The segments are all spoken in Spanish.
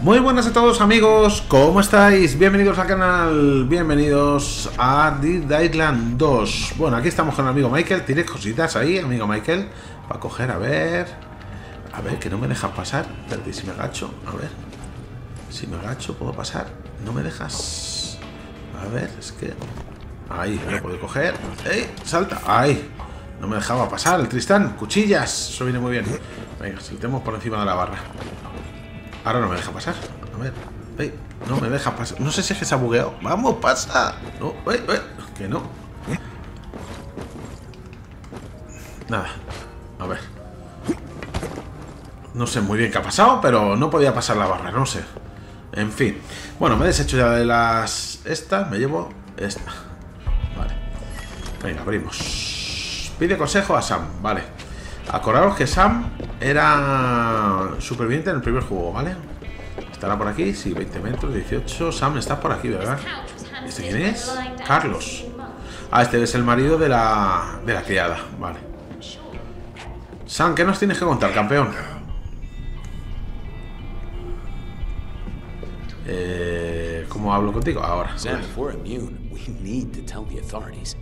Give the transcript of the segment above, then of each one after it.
Muy buenas a todos amigos, ¿cómo estáis? Bienvenidos al canal, bienvenidos a Dead Island 2 Bueno, aquí estamos con el amigo Michael, tienes cositas ahí, amigo Michael Para coger, a ver... A ver, que no me dejas pasar. Espérate, si me agacho, a ver. Si me agacho, ¿puedo pasar? No me dejas... A ver, es que... Ahí, lo puedo coger. ¡Ey! ¡Salta! ¡Ahí! No me dejaba pasar el Tristán. Cuchillas, eso viene muy bien. Venga, saltemos por encima de la barra Ahora no me deja pasar. A ver. no me deja pasar. No sé si es que se ha bugueado. Vamos, pasa. No, que no. Nada. A ver. No sé muy bien qué ha pasado, pero no podía pasar la barra, no sé. En fin. Bueno, me he deshecho ya de las... Estas, me llevo esta. Vale. Venga, abrimos. Pide consejo a Sam, vale. Acordaros que Sam era superviviente en el primer juego, ¿vale? Estará por aquí, sí, 20 metros, 18. Sam, estás por aquí, ¿verdad? ¿Este quién es? Carlos. Ah, este es el marido de la, de la criada, vale. Sam, ¿qué nos tienes que contar, campeón? Eh, ¿Cómo hablo contigo? Ahora. Sam, if we're immune, we need to tell the authorities.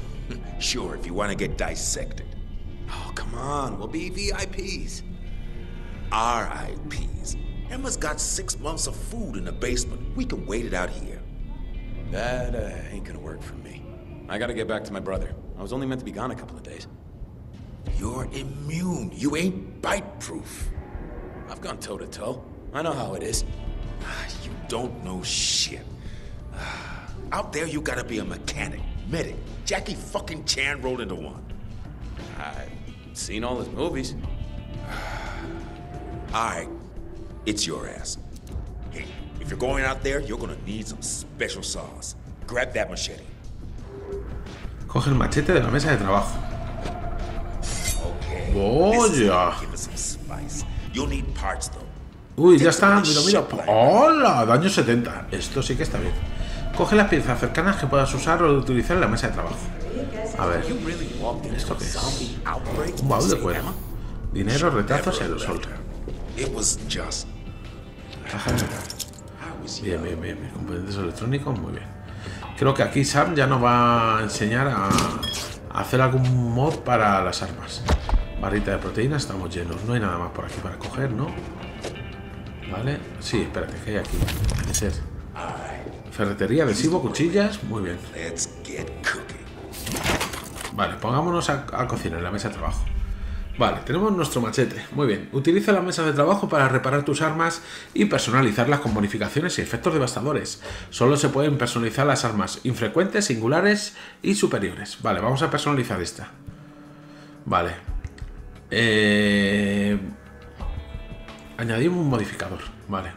sure, if you want to get dissected. Oh, come on. We'll be VIPs. RIPs. Emma's got six months of food in the basement. We can wait it out here. That uh, ain't gonna work for me. I gotta get back to my brother. I was only meant to be gone a couple of days. You're immune. You ain't bite-proof. I've gone toe-to-toe. -to -toe. I know how it is. You don't know shit. Out there, you gotta be a mechanic, medic. Jackie fucking Chan rolled into one. I Seen all his movies. all right, it's your ass. Hey, if you're going out there, you're gonna need some special sauce. Grab that machete. Coge el machete de la mesa de trabajo. Okay. Though. Uy, ya está, mira, mira. ¡Hola! Daño 70. Esto sí que está bien. Coge las piezas cercanas que puedas usar o utilizar en la mesa de trabajo. A ver, ¿esto qué es? Un baúl de cuero. Dinero, retazos y aerosol. Bien, bien, bien, bien. Componentes electrónicos, muy bien. Creo que aquí Sam ya nos va a enseñar a, hacer algún mod para las armas. Barrita de proteínas, estamos llenos. No hay nada más por aquí para coger, ¿no? Vale. Sí, espérate, que hay aquí. Ferretería, adhesivo, cuchillas. Muy bien. Vale, pongámonos a, cocinar en la mesa de trabajo. Vale, tenemos nuestro machete. Muy bien. Utiliza la mesa de trabajo para reparar tus armas y personalizarlas con bonificaciones y efectos devastadores. Solo se pueden personalizar las armas infrecuentes, singulares y superiores. Vale, vamos a personalizar esta. Vale. Eh... Añadimos un modificador. Vale.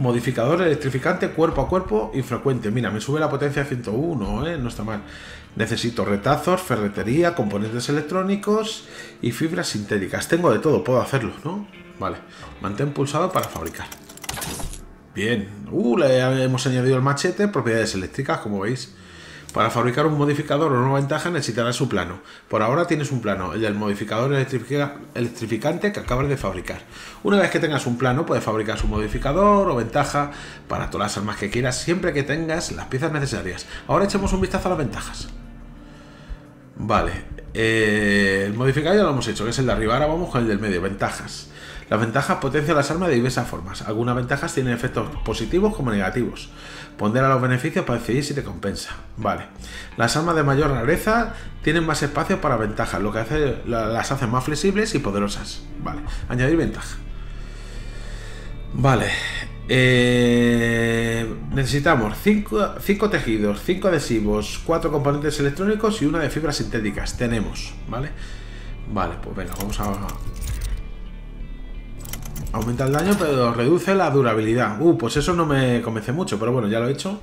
Modificador electrificante cuerpo a cuerpo infrecuente. Mira, me sube la potencia a 101, ¿eh? No está mal. Necesito retazos, ferretería, componentes electrónicos y fibras sintéticas. Tengo de todo, puedo hacerlo, ¿no? Vale. Mantén pulsado para fabricar. Bien. Uh, le hemos añadido el machete, propiedades eléctricas, como veis. Para fabricar un modificador o una ventaja necesitarás su plano. Por ahora tienes un plano, el del modificador electrificante que acabas de fabricar. Una vez que tengas un plano, puedes fabricar su modificador o ventaja para todas las armas que quieras, siempre que tengas las piezas necesarias. Ahora echemos un vistazo a las ventajas. Vale, eh, el modificador ya lo hemos hecho, que es el de arriba. Ahora vamos con el del medio, ventajas. Las ventajas potencian las armas de diversas formas. Algunas ventajas tienen efectos positivos como negativos. Pondera los beneficios para decidir si te compensa. Vale. Las armas de mayor rareza tienen más espacio para ventajas, lo que hace, las hace más flexibles y poderosas. Vale. Añadir ventaja. Vale. Eh, necesitamos 5 tejidos, 5 adhesivos, 4 componentes electrónicos y una de fibras sintéticas. Tenemos, ¿vale? Vale, pues venga, vamos a... Aumenta el daño, pero reduce la durabilidad. Uh, pues eso no me convence mucho, pero bueno, ya lo he hecho.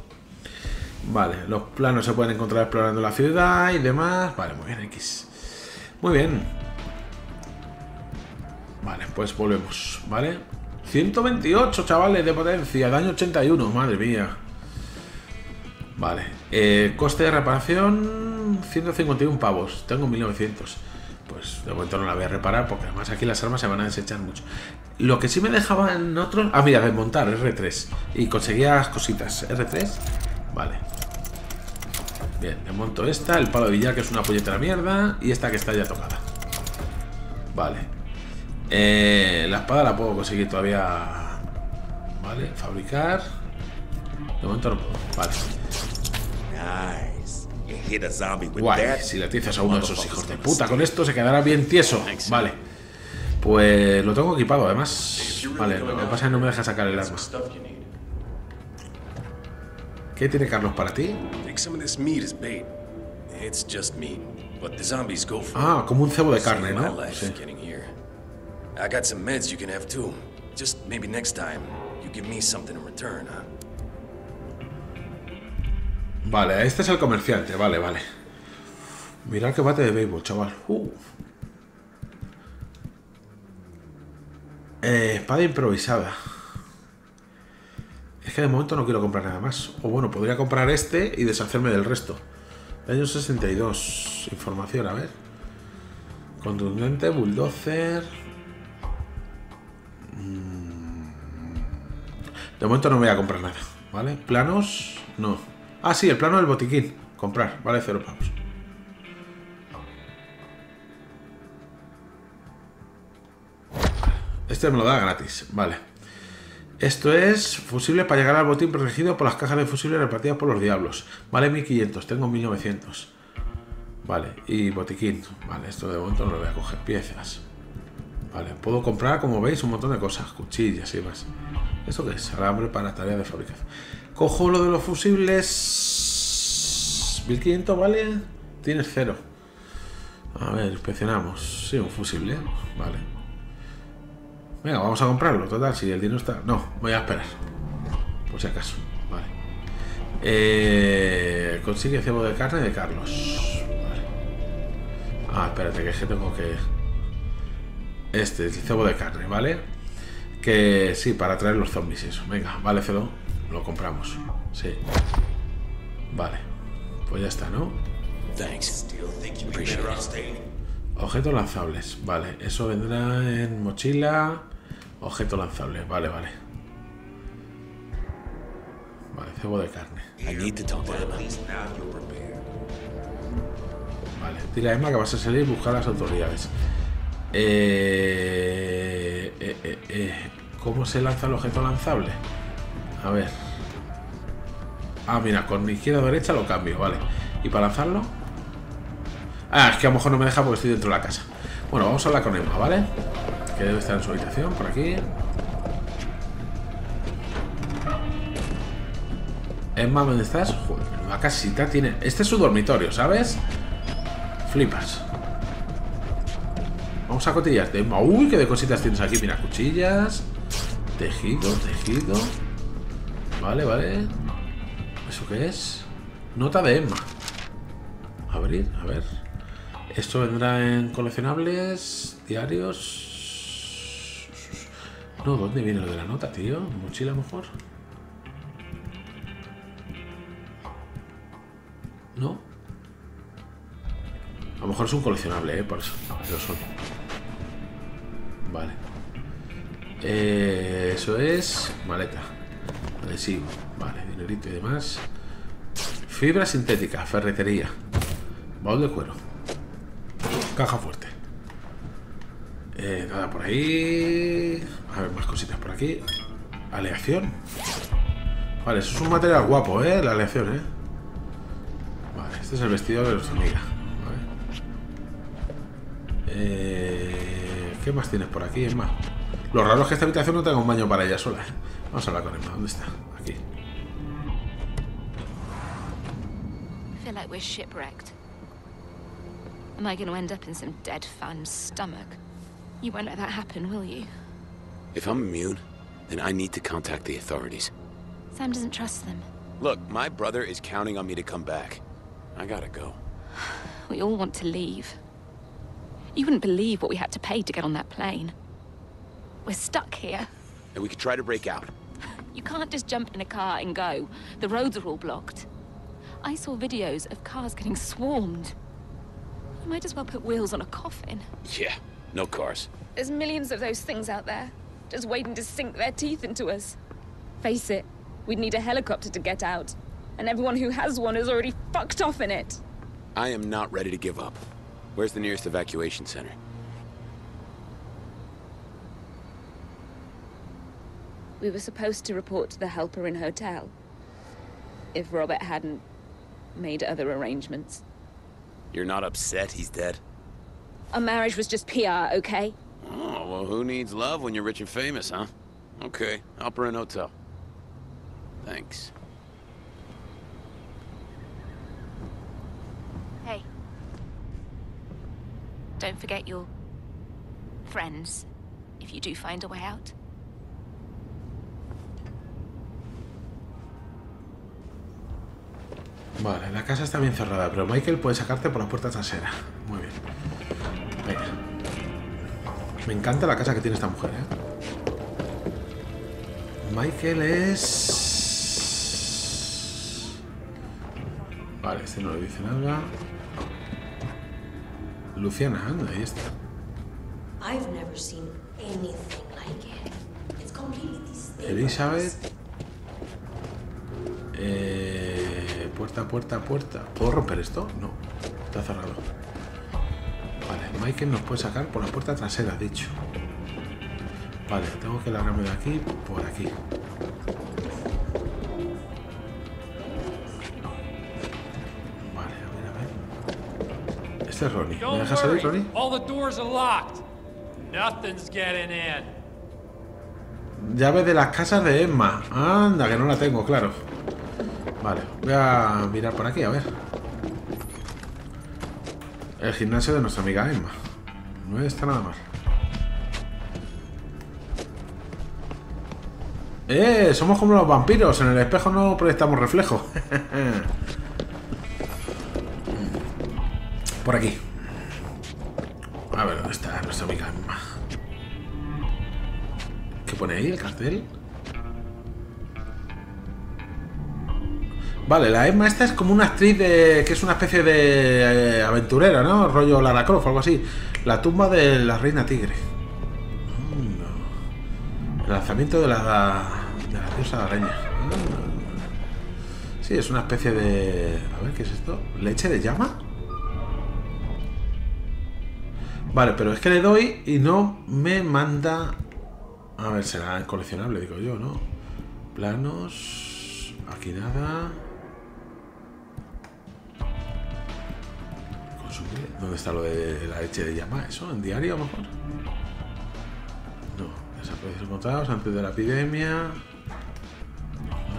Vale, los planos se pueden encontrar explorando la ciudad y demás. Vale, muy bien, X. Muy bien. Vale, pues volvemos, ¿vale? 128, chavales, de potencia. Daño 81, madre mía. Vale. Eh, coste de reparación, 151 pavos. Tengo 1900. pues de momento no la voy a reparar porque además aquí las armas se van a desechar mucho. Lo que sí me dejaba en otros... Ah, mira, desmontar R3. Y conseguía cositas. R3. Vale. Bien, desmonto esta, el palo de billar que es una puñetera mierda y esta que está ya tocada. Vale. Eh, la espada la puedo conseguir todavía. Vale, fabricar. De momento no puedo. Vale. Guay, si le tiezas a uno de esos hijos de puta con esto se quedará bien tieso. Vale. Pues lo tengo equipado además. Vale, lo que pasa es que no me deja sacar el arma. ¿Qué tiene Carlos para ti? Ah, como un cebo de carne, ¿no? Sí. I got some meds you can have too. Just maybe next time you give me something in return? Vale, este es el comerciante, vale, vale. Mirad qué bate de béisbol, chaval. Uh. Eh, espada improvisada. Es que de momento no quiero comprar nada más. O bueno, podría comprar este y deshacerme del resto. Año 62. Información, a ver. Contundente, bulldozer. Mm. De momento no me voy a comprar nada, ¿vale? Planos, no. Ah, sí, el plano del botiquín. Comprar, vale, cero pavos. Este me lo da gratis, vale. Esto es fusible para llegar al botín protegido por las cajas de fusibles repartidas por los diablos. Vale, 1500, tengo 1900. Vale, y botiquín. Vale, esto de momento no lo voy a coger. Piezas. Vale, puedo comprar, como veis, un montón de cosas. Cuchillas y demás. ¿Esto qué es? Alambre para tareas de fabricación. Cojo lo de los fusibles. 1500, ¿vale? Tienes cero. A ver, inspeccionamos. Sí, un fusible. Vale. Venga, vamos a comprarlo. Total, si el dinero está. No, voy a esperar. Por si acaso. Vale. Eh, consigue cebo de carne de Carlos. Vale. Ah, espérate, que es que tengo que. Este, el cebo de carne, ¿vale? Que sí, para traer los zombies eso. Venga, vale, Cedo. Lo compramos. Sí. Vale. Pues ya está, ¿no? Thanks. Objetos lanzables. Vale, eso vendrá en mochila. Objeto lanzable. Vale, vale. Vale, cebo de carne. Vale, dile a Emma que vas a salir y buscar a las autoridades. Eh, eh, eh, eh, ¿Cómo se lanza el objeto lanzable? A ver. Ah, mira, con izquierda o derecha lo cambio, vale. ¿Y para lanzarlo? Ah, es que a lo mejor no me deja porque estoy dentro de la casa. Bueno, vamos a hablar con Emma, ¿vale? Que debe estar en su habitación, por aquí. Emma, ¿dónde estás? Joder, la casita tiene... Este es su dormitorio, ¿sabes? Flipas. Vamos a cotillas de Emma. Uy, qué de cositas tienes aquí. Mira, cuchillas. Tejido, tejido. Vale, vale. ¿Eso qué es? Nota de Emma. Abrir, a ver. Esto vendrá en coleccionables, diarios. No, ¿dónde viene lo de la nota, tío? ¿Mochila mejor? ¿No? A lo mejor es un coleccionable, ¿eh? Por eso. Pero son. Vale. Eh, eso es. Maleta. Adhesivo. Vale, dinerito y demás. Fibra sintética, ferretería. Baúl de cuero. Caja fuerte. Eh, nada por ahí. A ver, más cositas por aquí. Aleación. Vale, eso es un material guapo, ¿eh? La aleación, ¿eh? Vale, este es el vestido de nuestra amiga. ¿Qué más tienes por aquí, Emma? Lo raro es que esta habitación no tenga un baño para ella sola. ¿eh? Vamos a hablar con Emma. ¿Dónde está? Aquí. I feel like we're shipwrecked. Am I going to end up in some dead fan's stomach? You won't let that happen, will you? If I'm immune, then I need to contact the authorities. Sam doesn't trust them. Look, my brother is counting on me to come back. I gotta go. We all want to leave. You wouldn't believe what we had to pay to get on that plane. We're stuck here. And we could try to break out. You can't just jump in a car and go. The roads are all blocked. I saw videos of cars getting swarmed. You Might as well put wheels on a coffin. Yeah, no cars. There's millions of those things out there, just waiting to sink their teeth into us. Face it, we'd need a helicopter to get out. And everyone who has one is already fucked off in it. I am not ready to give up. Where's the nearest evacuation center? We were supposed to report to the Helper Inn Hotel. If Robert hadn't made other arrangements. You're not upset he's dead? Our marriage was just PR, okay? Oh, well, who needs love when you're rich and famous, huh? Okay, Opera Inn Hotel. Thanks. Don't forget your friends if you do find a way out. Vale, la casa está bien cerrada, pero Michael puede sacarte por la puerta trasera. Muy bien. Venga. Me encanta la casa que tiene esta mujer, ¿eh? Michael es... Vale, este no le dice nada. Luciana, anda, ahí está. Elizabeth. Eh, puerta, puerta, puerta. ¿Puedo romper esto? No. Está cerrado. Vale, Michael nos puede sacar por la puerta trasera, dicho. Vale, tengo que largarme de aquí por aquí. Ronnie. ¿Me dejas salir. Ronnie? All the doors are locked. Nothing's getting in. Llave de las casas de Emma. Anda, que no la tengo, claro. Vale, voy a mirar por aquí, a ver. El gimnasio de nuestra amiga Emma. No está nada mal. ¡Eh! Somos como los vampiros. En el espejo no proyectamos reflejo. por aquí. A ver, ¿dónde está nuestra amiga? ¿Qué pone ahí el cartel? Vale, la Emma esta es como una actriz de, que es una especie de eh, aventurera, ¿no? Rollo Lara Croft, algo así. La tumba de la reina tigre. Anda. El lanzamiento de la, de la diosa araña. Anda. Sí, es una especie de... A ver, ¿qué es esto? ¿Leche de llama? Vale, pero es que le doy y no me manda... A ver, será coleccionable, digo yo, ¿no? Planos... Aquí nada... ¿Dónde está lo de la leche de llama? ¿Eso? ¿En diario a lo mejor? No. Desaparecidos encontrados antes de la epidemia...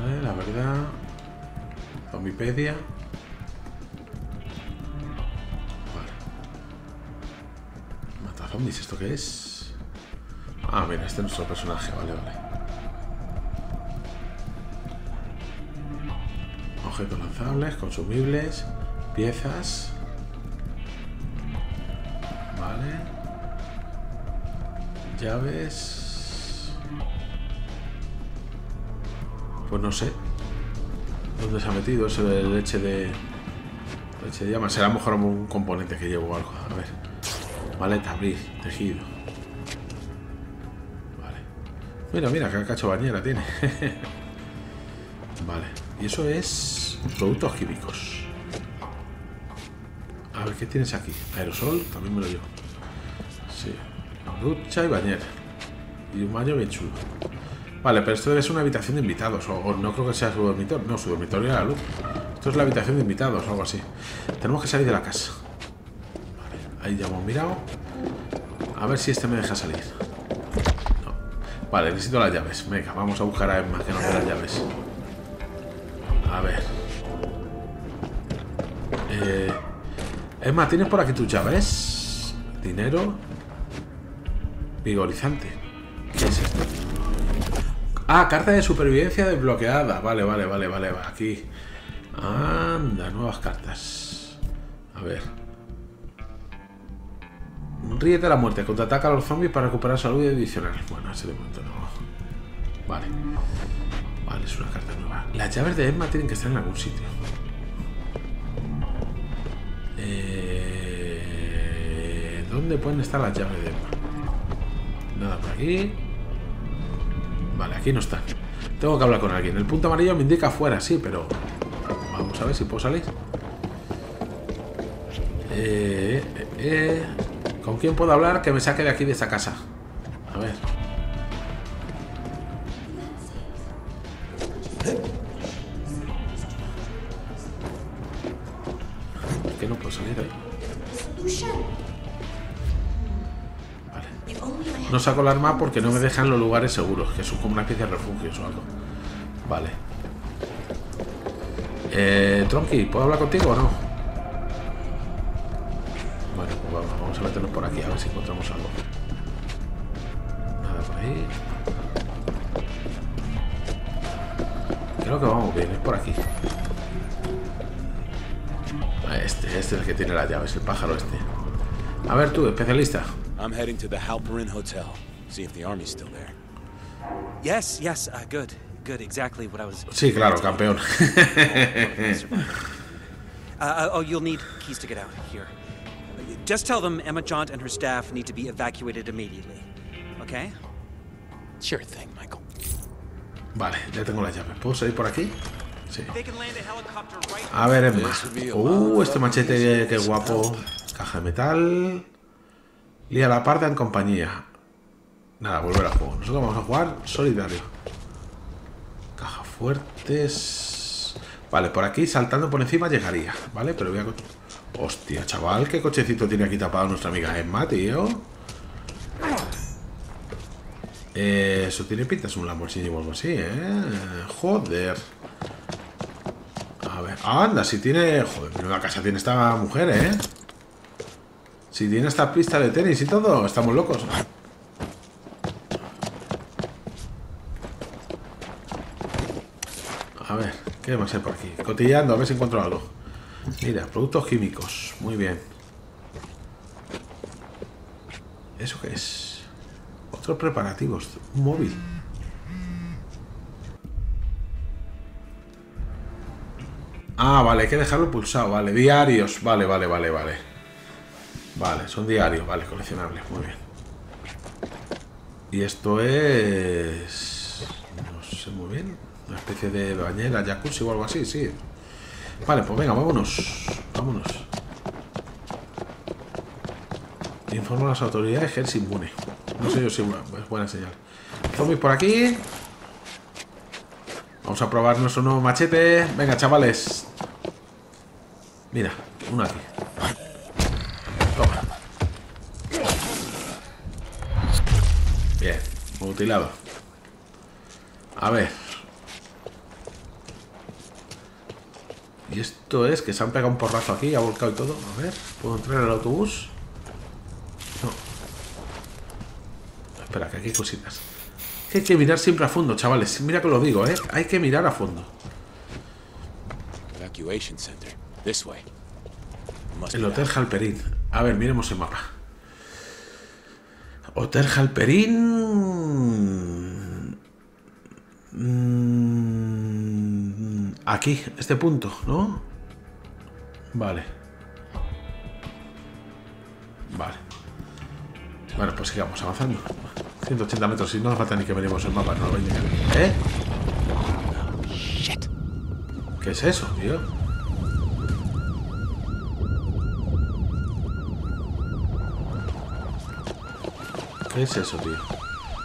Vale, la verdad... Zombipedia... ¿esto qué es? Ah, mira, este es nuestro personaje, vale, vale. Objetos lanzables, consumibles, piezas. Vale. Llaves. Pues no sé. ¿Dónde se ha metido ese leche de... Leche de llama? Será mejor un componente que llevo algo. A ver. Maleta, abrir, tejido. Vale. Mira, mira, qué cacho bañera tiene. vale. Y eso es productos químicos. A ver, ¿qué tienes aquí? Aerosol, también me lo llevo. Sí. Ducha y bañera. Y un baño bien chulo. Vale, pero esto debe ser una habitación de invitados. O, o no creo que sea su dormitorio. No, su dormitorio era la luz. Esto es la habitación de invitados o algo así. Tenemos que salir de la casa. Ahí ya hemos mirado. A ver si este me deja salir. No. Vale, necesito las llaves. Venga, vamos a buscar a Emma que nos dé las llaves. A ver. Eh, Emma, ¿tienes por aquí tus llaves? Dinero. Vigorizante. ¿Qué es esto? Ah, carta de supervivencia desbloqueada. Vale, vale, vale, vale. Aquí. Anda, nuevas cartas. A ver. Ríete de la muerte. Contraataca a los zombies para recuperar salud y adicional. Bueno, ese de momento no. Vale. Vale, es una carta nueva. Las llaves de Emma tienen que estar en algún sitio. Eh... ¿Dónde pueden estar las llaves de Emma? Nada por aquí. Vale, aquí no están. Tengo que hablar con alguien. El punto amarillo me indica afuera, sí, pero... Vamos a ver si puedo salir. Eh, eh, eh. ¿Con quién puedo hablar que me saque de aquí de esta casa? A ver. Es que no puedo salir ahí. Vale. No saco el arma porque no me dejan los lugares seguros, que son como una especie de refugios o algo. Vale. Eh, Tronky, ¿puedo hablar contigo o no? Meternos por aquí a ver si encontramos algo. Nada por ahí. Creo que vamos bien, es por aquí. Ah, Este, este es el que tiene las llaves, el pájaro este. A ver tú, especialista. I'm heading to the Halperin Hotel. See if the army's still there. Yes, yes, uh, good. Good, exactly what I was. Sí, claro, campeón. Uh, uh, oh, you'll need keys to get out here. Just tell them Emma Jaunt and her staff need to be evacuated immediately. Okay? Sure thing, Michael. Vale, ya tengo las llaves. ¿Puedo salir por aquí? Sí. A. A ver, Emma. A Uh, este machete, qué guapo. Caja de metal. Lía la parda en compañía. Nada, volver al juego. Nosotros vamos a jugar solidario. Caja fuertes. Vale, por aquí saltando por encima llegaría. Vale, pero voy a. Hostia, chaval, qué cochecito tiene aquí tapado nuestra amiga Emma, tío. Eh, eso tiene pinta, es un Lamborghini o algo así, ¿eh? Joder. A ver, anda, si tiene. Joder, menuda casa tiene esta mujer, ¿eh? Si tiene esta pista de tenis y todo, estamos locos. A ver, ¿qué más hay por aquí? Cotillando, a ver si encuentro algo. Mira, productos químicos. Muy bien. ¿Eso qué es? Otros preparativos. Un móvil. Ah, vale, hay que dejarlo pulsado, vale. Diarios, vale, vale, vale, vale. Vale, son diarios, vale, coleccionables, muy bien. Y esto es... No sé muy bien. Una especie de bañera, jacuzzi o algo así, sí. Vale, pues venga, vámonos. Vámonos. Informo a las autoridades que es inmune. No sé yo si es buena señal. Zombies por aquí. Vamos a probar nuestro nuevo machete. Venga, chavales. Mira, uno aquí. Toma. Bien, mutilado. A ver. Y esto es que se han pegado un porrazo aquí, ha volcado y todo. A ver, ¿puedo entrar en el autobús? No. Espera, que aquí hay cositas. Que hay que mirar siempre a fondo, chavales. Mira que lo digo, ¿eh? Hay que mirar a fondo. Evacuation center. This way. Must El Hotel. Halperín. A ver, miremos el mapa. Hotel Halperín. Mm, Aquí, este punto, ¿no? Vale. Vale. Bueno, pues sigamos avanzando. 180 metros, y no hace falta ni que veremos el mapa, no lo voy a. ¿Eh? ¿Qué es eso, tío? ¿Qué es eso, tío?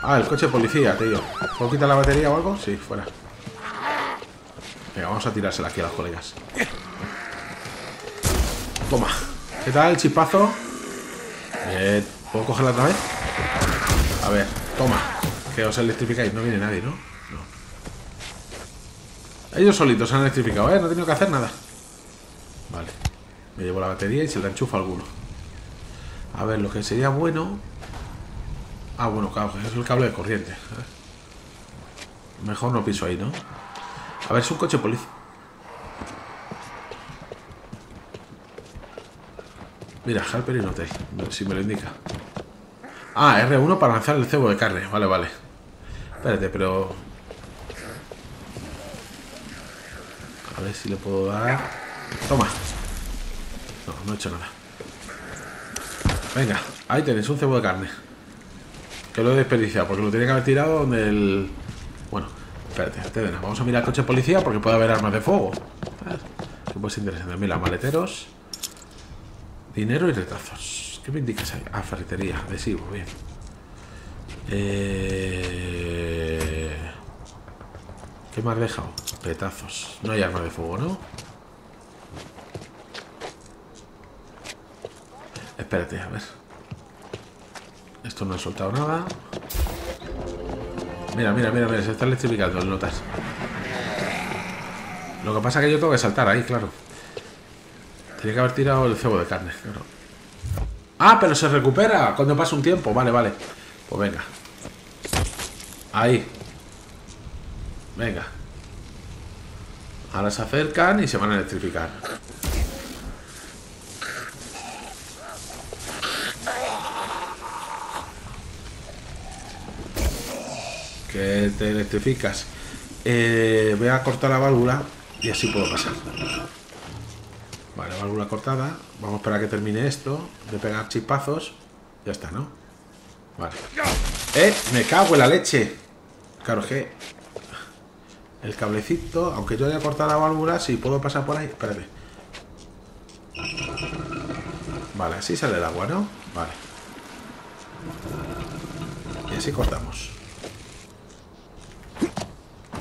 Ah, el coche de policía, tío. ¿Puedo quitar la batería o algo? Sí, fuera. Venga, vamos a tirársela aquí a los colegas. Toma. ¿Qué tal chispazo? ¿Puedo cogerla otra vez? A ver, toma. Que os electrificáis. No viene nadie, ¿no? No. Ellos solitos se han electrificado, ¿eh? No he tenido que hacer nada. Vale. Me llevo la batería y se la enchufa alguno. A ver, lo que sería bueno... Ah, bueno, claro, es el cable de corriente. Mejor no piso ahí, ¿no? A ver, es un coche policía. Mira, Halperin Hotel, si me lo indica. Ah, R1 para lanzar el cebo de carne. Vale, vale. Espérate, pero... A ver si le puedo dar... Toma. No, no he hecho nada. Venga, ahí tenéis un cebo de carne. Que lo he desperdiciado, porque lo tenía que haber tirado donde el... Espérate, nada, vamos a mirar el coche de policía porque puede haber armas de fuego. Que puede interesante. Mira, maleteros. Dinero y retazos. ¿Qué me indicas ahí? Ah, ferretería, adhesivo, bien. Eh... ¿Qué has dejado? Petazos. No hay arma de fuego, ¿no? Espérate, a ver. Esto no ha soltado nada. Mira, mira, mira, mira, se está electrificando, ¿lo notas? Lo que pasa es que yo tengo que saltar ahí, claro. Tenía que haber tirado el cebo de carne, claro. Ah, pero se recupera cuando pasa un tiempo. Vale, vale. Pues venga. Ahí. Venga. Ahora se acercan y se van a electrificar. Que te electrificas. Eh, voy a cortar la válvula y así puedo pasar. Vale, válvula cortada. Vamos a esperar que termine esto de pegar chispazos. Ya está, ¿no? Vale. ¡Eh! ¡Me cago en la leche! Claro que... El cablecito, aunque yo haya cortado la válvula, si puedo pasar por ahí. Espérate. Vale, así sale el agua, ¿no? Vale. Y así cortamos.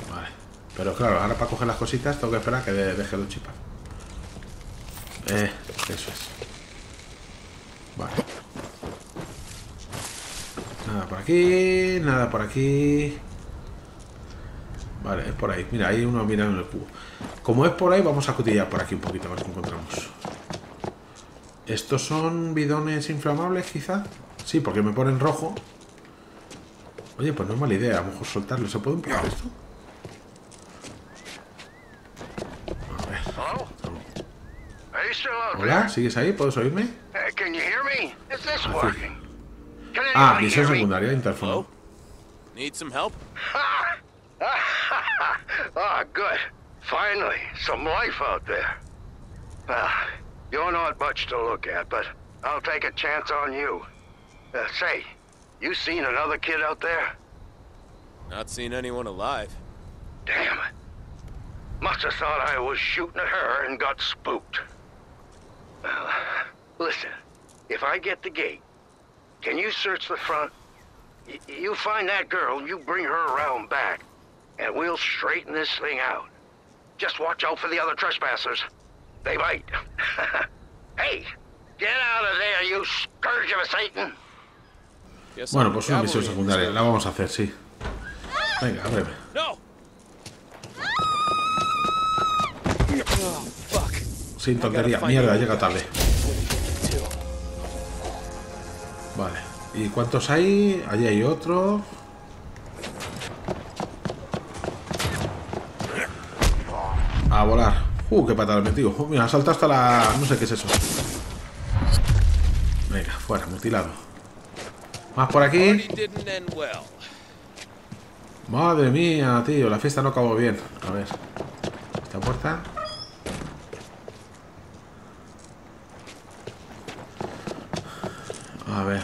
Vale. Pero claro, ahora para coger las cositas tengo que esperar a que de- deje los chipas. Eh, eso es. Vale. Nada por aquí, nada por aquí. Vale, es por ahí. Mira, hay uno mirando en el cubo. Como es por ahí, vamos a cotillar por aquí un poquito a ver si encontramos. ¿Estos son bidones inflamables, quizá? Sí, porque me ponen rojo. Oye, pues no es mala idea, a lo mejor soltarlo. ¿Se puede empujar esto? Hola, ¿sigues ahí? ¿Puedes oírme? there? Uh, can you hear me? Is this Ah, sí. working? Can Ah, anybody misión hear me? secundaria, interfono. Need some help? Ah, good. Finally, some life out there. Well, you're not much to look at, but I'll take a chance on you. Uh, say, you seen another kid out there? Not seen anyone alive. Damn it. Must have thought I was shooting at her and got spooked. Well, listen, if I get the gate, can you search the front? Y- you find that girl, you bring her around back, and we'll straighten this thing out. Just watch out for the other trespassers. They bite. hey, get out of there, you scourge of a Satan! Guess Bueno, pues una misión secundaria. one. La vamos a hacer, sí. Venga, a. No! Fuck. Sin tontería. Mierda, llega tarde. Vale. ¿Y cuántos hay? Allí hay otro. A volar. Uh, qué patada me metido. Uh, mira, ha saltado hasta la... No sé qué es eso. Venga, fuera, mutilado. Más por aquí. Madre mía, tío, la fiesta no acabó bien. A ver. Esta puerta. A ver.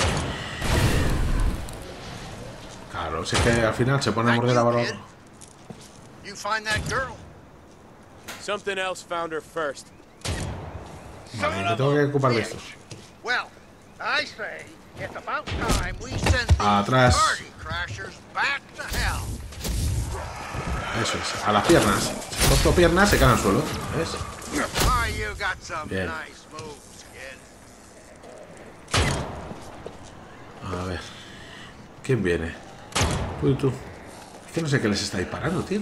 Claro, si es que al final se pone a morder that girl? Something else found her first. Vale, me tengo que ocupar de estos. Well, I say it's about time we send these Atrás. party crashers back to hell. Eso es, a las piernas. Si corto piernas, se caen al suelo. ¿Ves? Bien. A ver. ¿Quién viene? Tú tú. Es que no sé qué les está disparando, tío.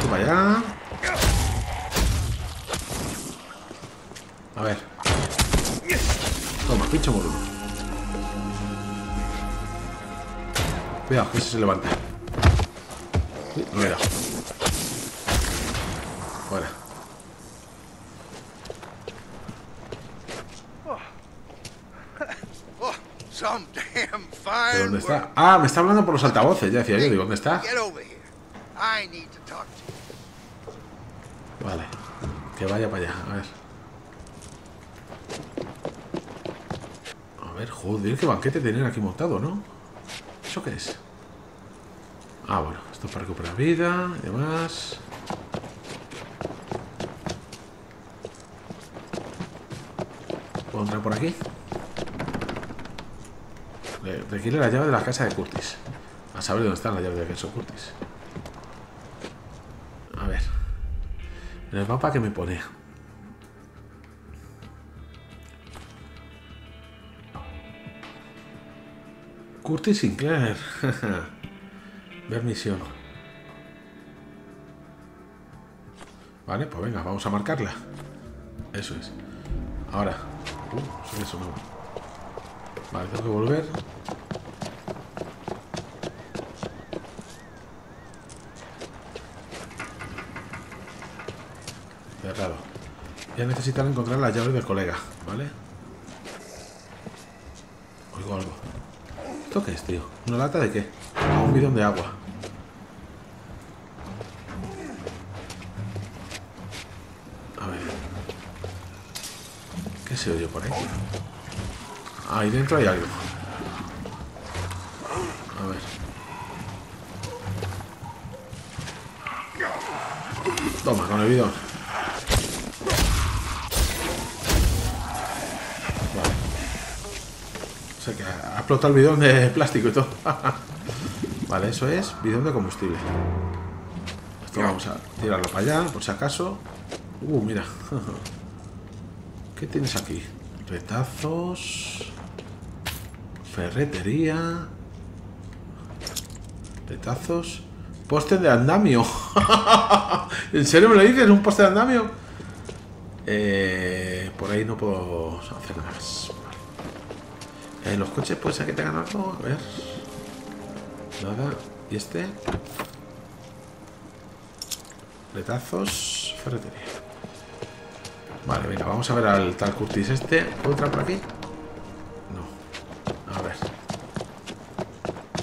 Tú para. A ver. Toma, pincho moruno. Cuidado, que ese se levanta. No le he. Fuera. Oh, some damn ¿De fine dónde está? Ah, me está hablando por los altavoces. Ya decía yo, digo, ¿dónde está? Vale. Que vaya para allá, a ver. A ver, joder, qué banquete tienen aquí montado, ¿no? ¿Eso qué es? Ah, bueno, esto es para recuperar vida y demás. ¿Puedo entrar por aquí? Le- Requiere la llave de la casa de Curtis. A saber dónde está la llave de queso Curtis. A ver. En el mapa que me pone. Curtis Sinclair. Ver misión. Vale, pues venga, vamos a marcarla. Eso es. Ahora. Uh. Vale, tengo que volver. Cerrado. Voy a necesitar encontrar la llave del colega, ¿vale? Oigo algo. ¿Esto qué es, tío? ¿Una lata de qué? Ah, un bidón de agua. A ver. ¿Qué se oye por ahí? Ahí dentro hay algo. A ver. Toma, con el bidón. Vale. O sea que ha explotado el bidón de plástico y todo. vale, eso es bidón de combustible. Esto vamos a tirarlo para allá, por si acaso. Uh, mira. ¿Qué tienes aquí? Retazos. Ferretería. Retazos. Poste de andamio. ¿En serio me lo dices? ¿Un poste de andamio? Eh, por ahí no puedo hacer nada más. Eh, los coches puede ser que tengan algo. A ver. Nada. ¿Y este? Ferretería. Vale, venga, vamos a ver al tal Curtis este. ¿Puedo entrar por aquí?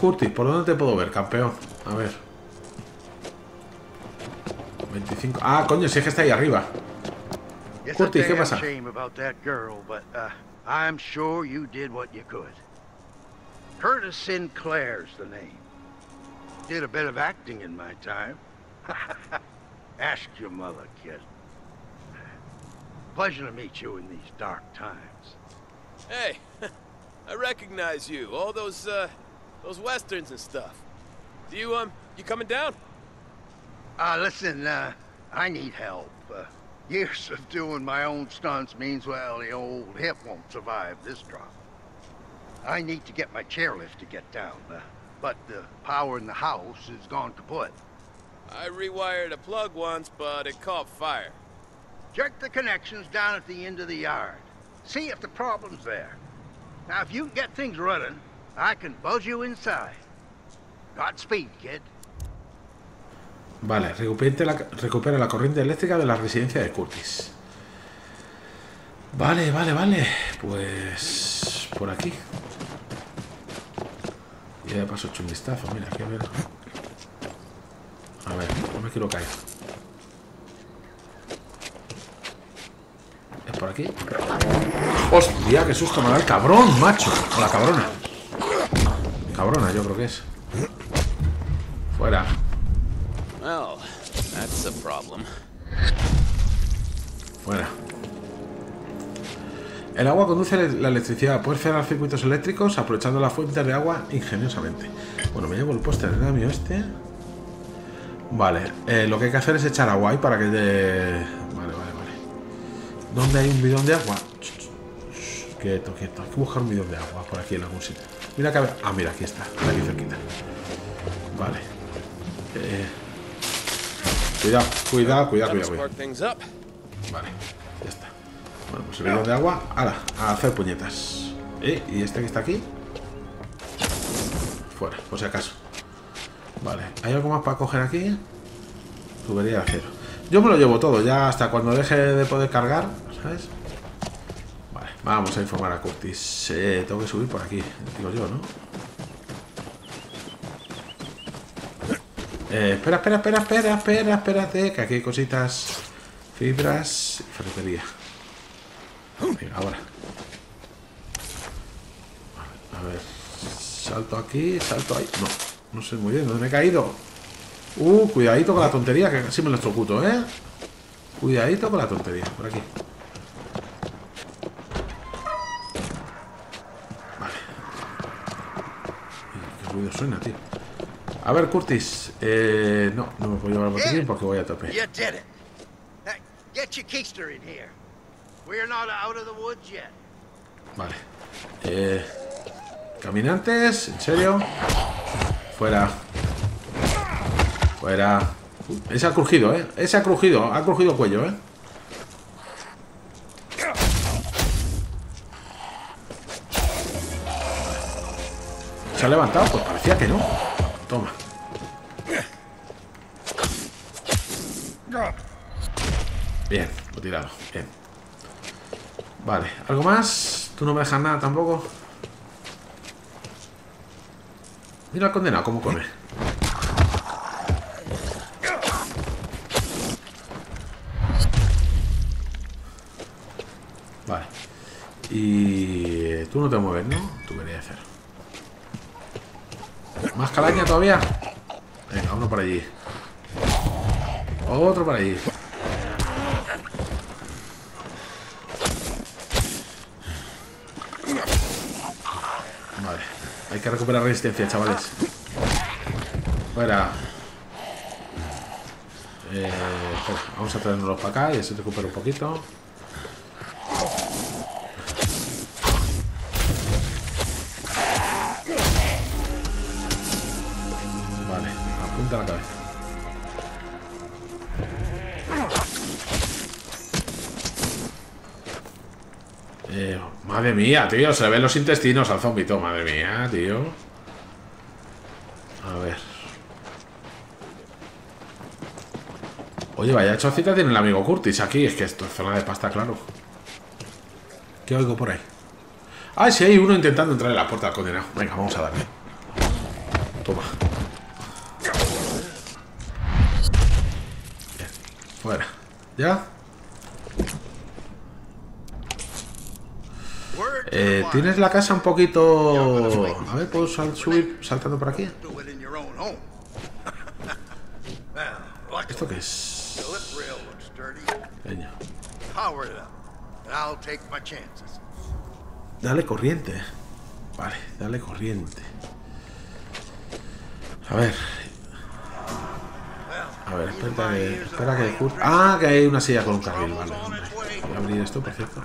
Curtis, ¿por dónde te puedo ver, campeón? A ver. 25. Ah, coño, si es que está ahí arriba. It's Curtis, a ¿qué damn pasa? shame about that girl, but uh, I'm sure you did what you could. Curtis Sinclair's the name. Did a bit of acting in my time. Ask your mother, kid. Pleasure to meet you in these dark times. Hey, I recognize you. All those, uh, those westerns and stuff. Do you, um, you coming down? Uh, listen, uh, I need help. Uh, years of doing my own stunts means, well, the old hip won't survive this drop. I need to get my chairlift to get down, uh, but the power in the house is gone kaput. I rewired a plug once, but it caught fire. Check the connections down at the end of the yard. See if the problem's there. Now, if you can get things running, I can buzz you inside. Godspeed, kid. Vale, la, recupera la corriente eléctrica de la residencia de Curtis. Vale, vale, vale. Pues por aquí. Y de paso he hecho un vistazo. Mira, aquí a ver. A ver, no me quiero caer. ¿Es por aquí? ¡Hostia! ¡Qué susto me da el cabrón, macho! O la cabrona. Cabrona, yo creo que es. Fuera. Well, that's a problem. Fuera. El agua conduce la electricidad. Puedes cerrar circuitos eléctricos aprovechando las fuentes de agua ingeniosamente. Bueno, me llevo el poste de andamio este. Vale, eh, lo que hay que hacer es echar agua ahí para que de... Vale, vale, vale. ¿Dónde hay un bidón de agua? Quieto, quieto. Hay que buscar un bidón de agua por aquí en algún sitio. Mira que... Ah, mira, aquí está. Aquí cerquita. Vale. Eh, Cuidado, cuidado, cuidado, cuidado. cuidado. Vale, ya está. Bueno, pues el de agua. ¡Hala! A hacer puñetas. ¿Eh? ¿Y este que está aquí? Fuera, por si acaso. Vale, ¿hay algo más para coger aquí? Tubería de acero. Yo me lo llevo todo, ya hasta cuando deje de poder cargar, ¿sabes? Vamos a informar a Curtis. Eh, tengo que subir por aquí, digo yo, ¿no? Eh, espera, espera, espera, espera, espera, espérate, que aquí hay cositas, fibras ferretería. Venga, ahora. salto aquí, salto ahí. No, no sé muy bien dónde me he caído. Uh, cuidadito con la tontería, que casi me lo estrocuto, ¿eh? Cuidadito con la tontería, por aquí. Vale. Uy, Qué ruido suena, tío. A ver, Curtis. Eh, no, no me puedo llevar el botiquín porque voy a tope. Vale. Eh, caminantes, ¿en serio? Fuera. Fuera. Uy, Ese ha crujido, ¿eh? Ese ha crujido, ha crujido cuello, ¿eh? ¿Se ha levantado? Pues parecía que no. Toma. Bien, lo tirado. Bien. Vale, ¿algo más? ¿Tú no me dejas nada tampoco? Mira al condenado cómo come. Vale. Y tú no te mueves, ¿no? Tú querías hacer. ¿Más calaña todavía? Venga, uno por allí. Otro por allí. Vale. Hay que recuperar resistencia, chavales. Fuera. Eh, vamos a traernos para acá y así recupero un poquito. Madre mía, tío, se ven los intestinos al zombito, madre mía, tío. A ver. Oye, vaya chocita tiene el amigo Curtis aquí. Es que esto es zona de pasta, claro. ¿Qué oigo por ahí? Ah, sí, hay uno intentando entrar en la puerta al condenado. Venga, vamos a darle. Toma. Bien. Fuera. ¿Ya? Eh, Tienes la casa un poquito... A ver, ¿puedo subir saltando por aquí? ¿Esto qué es? chances. Dale corriente. Vale, dale corriente. A ver. A ver, espera que, espera que Ah, que hay una silla con un carril, vale. Voy a abrir esto, por cierto.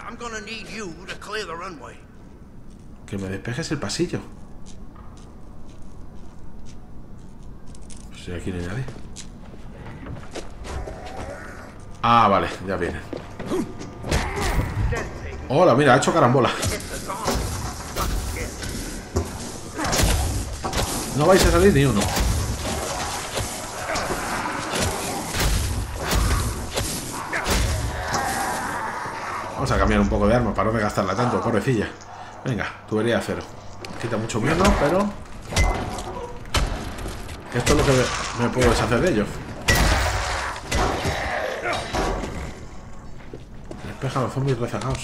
Que me despejes el pasillo. Si aquí no hay nadie. Ah, vale, ya viene. Hola, mira, ha hecho carambola. No vais a salir ni uno. Vamos a cambiar un poco de arma para no gastarla tanto, pobrecilla. Venga, tubería de acero. Quita mucho menos, pero... Esto es lo que me- puedo deshacer de ellos. Despeja los zombies rezagados.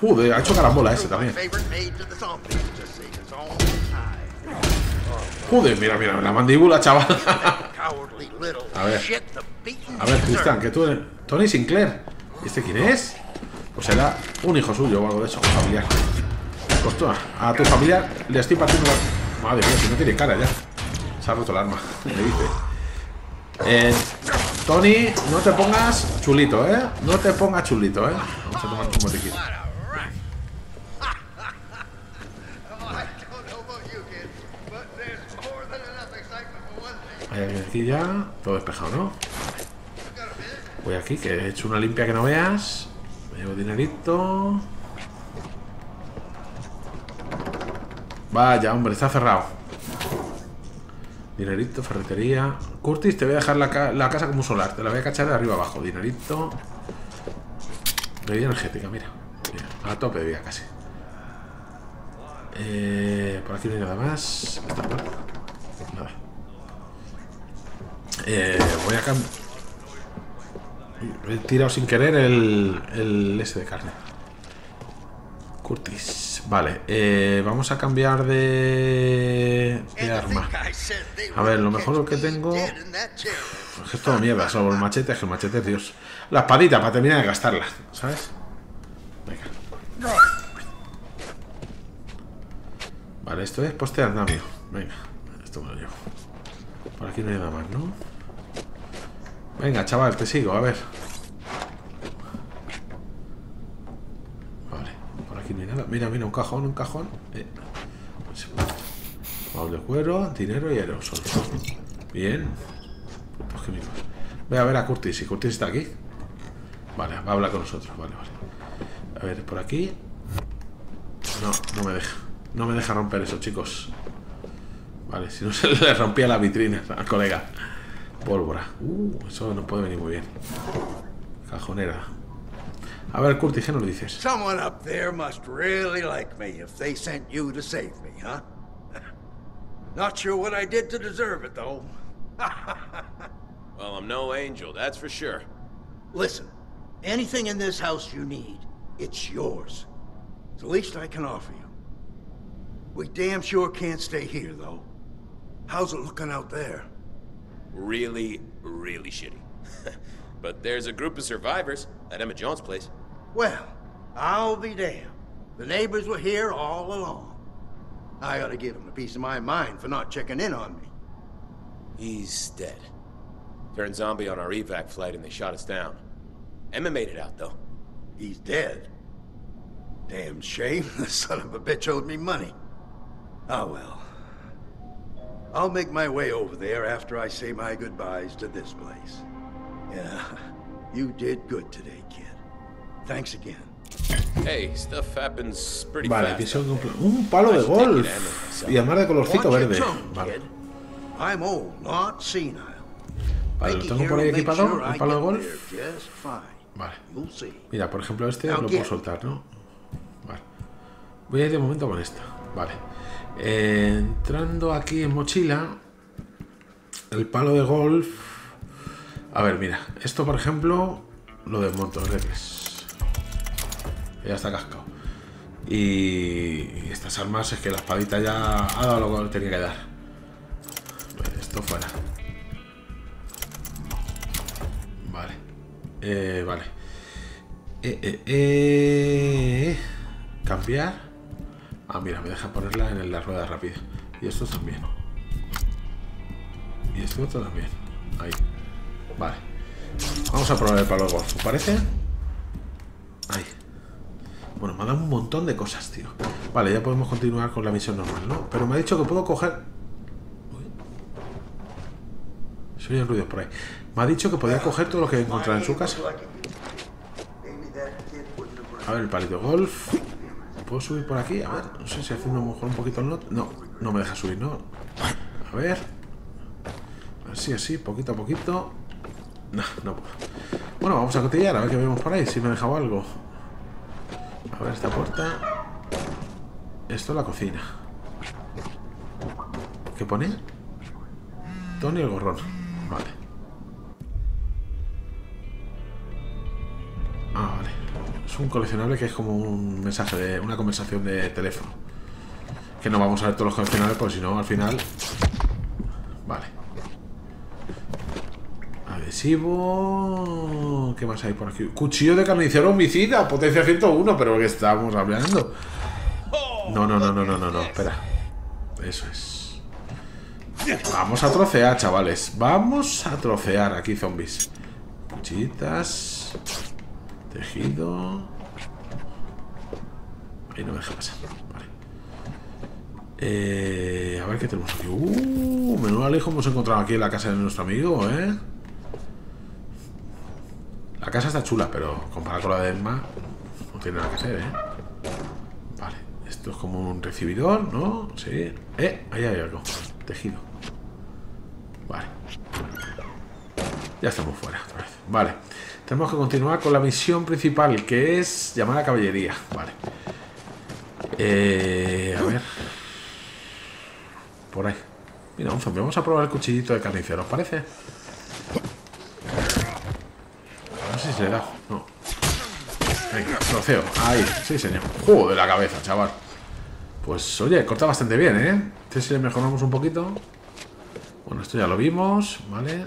Joder, ha hecho carambola ese también. Joder, mira, mira, la mandíbula, chaval. A ver. A ver. Cristian, que tú eres... Tony Sinclair. ¿Y este quién es? Pues será un hijo suyo o algo de eso, un familiar. Pues tú, a tu familiar le estoy partiendo la... Madre mía, si no tiene cara ya. Se ha roto el arma, me dice. Eh, Tony, no te pongas chulito, ¿eh? No te pongas chulito, ¿eh? Vamos a tomar un botiquín. Thing. Hay ya. Todo despejado, ¿no? Voy aquí, que he hecho una limpia que no veas. Me llevo dinerito. Vaya, hombre, está cerrado. Dinerito, ferretería. Curtis, te voy a dejar la, la casa como un solar. Te la voy a cachar de arriba abajo. Dinerito. Bebida energética, mira. A tope de vida casi. Eh, por aquí no hay nada más. Esta puerta. Eh, voy a cambiar. He tirado sin querer el, el ese de carne. Curtis. Vale, eh, vamos a cambiar de, de arma. A ver, lo mejor que tengo... Es que es todo mierda, solo el machete, es que el machete es Dios. La espadita para terminar de gastarla, ¿sabes? Venga. Vale, esto es poste andamio. Venga, esto me lo llevo. Por aquí no hay nada más, ¿no? Venga, chaval, te sigo, a ver. Vale, por aquí no hay nada. Mira, mira, un cajón, un cajón. Eh. Baúl de cuero, dinero y aerosol. Bien. Putos químicos. Voy a ver a Curtis. Si Curtis está aquí. Vale, va a hablar con nosotros. Vale, vale. A ver, por aquí. No, no me deja. No me deja romper eso, chicos. Vale, si no se le rompía la vitrina al colega. Pólvora. Uh, eso no puede venir muy bien. Cajonera. A ver, Curtis, ¿qué nos dices? Someone up there must really like me if they sent you to save me, huh? Not sure what I did to deserve it, though. Well, I'm no angel, that's for sure. Listen, anything in this house you need, it's yours. It's the least I can offer you. We damn sure can't stay here, though. How's it looking out there? Really, really shitty. but there's a group of survivors at Emma Jones' place. Well, I'll be damned. The neighbors were here all along. I ought to give him a piece of my mind for not checking in on me. He's dead. Turned zombie on our evac flight and they shot us down. Emma made it out, though. He's dead. Damn shame. The son of a bitch owed me money. Oh well. I'll make my way over there after I say my goodbyes to this place. Yeah, you did good today, kid. Thanks again. Hey, stuff happens pretty Vale, fast. cumplida. Un palo de golf. Y además de colorcito verde. Vale. I'm old, not senile. Vale, lo tengo por ahí equipado. El palo de golf. there just fine. Vale. You'll see. Mira, por ejemplo, este lo puedo soltar, ¿no? Vale. Voy a ir de momento con esta. Vale. Eh, entrando aquí en mochila. El palo de golf. A ver, mira. Esto, por ejemplo, lo desmonto. Reflex. Ya está cascado. Y, estas armas es que la espadita ya ha dado lo que tenía que dar. Vale, esto fuera. Vale. Eh, vale. Eh, eh, cambiar. Ah, mira, me deja ponerla en la rueda rápida. Y esto también. Y esto otro también. Ahí. Vale. Vamos a probar el palo de golf. ¿Os parece? Ahí. Bueno, me ha dado un montón de cosas, tío. Vale, ya podemos continuar con la misión normal, ¿no? Pero me ha dicho que puedo coger... Uy. Se oyen ruidos por ahí. Me ha dicho que podía coger todo lo que he encontrado en su casa. A ver, el palito golf. ¿Puedo subir por aquí? A ver, no sé si haciendo a lo mejor un poquito el not. No, no me deja subir, ¿no? A ver. Así, así, poquito a poquito. No, no. Bueno, vamos a cotillar, a ver qué vemos por ahí, si me ha dejado algo. A ver, esta puerta. Esto es la cocina. ¿Qué pone? Tony el gorrón. Vale. Ah, vale. Es un coleccionable que es como un mensaje de una conversación de teléfono. Que no vamos a ver todos los coleccionables porque si no, al final. Vale. Adhesivo. ¿Qué más hay por aquí? Cuchillo de carnicero homicida, potencia 101, pero que estamos hablando. No, no, no, no, no, no, no, espera. Eso es. Vamos a trocear, chavales. Vamos a trocear aquí, zombies. Cuchillitas. Tejido. Ahí no me deja pasar. Vale. Eh, a ver qué tenemos aquí. Uh, menudo alejo hemos encontrado aquí en la casa de nuestro amigo, ¿eh? La casa está chula, pero comparada con la de Emma, no tiene nada que hacer, ¿eh? Vale, esto es como un recibidor, ¿no? Sí. Eh, ahí hay algo. Tejido. Vale. Ya estamos fuera. otra vez. Vale. Tenemos que continuar con la misión principal, que es llamar a caballería. Vale. Eh, a ver. Por ahí. Mira, un zombie. Vamos a probar el cuchillito de carnicero, ¿os parece? sé si le da. No. Venga, troceo. Ahí, sí, señor. Joder, la cabeza, chaval. Pues oye, corta bastante bien, ¿eh? Este si le mejoramos un poquito. Bueno, esto ya lo vimos, ¿vale?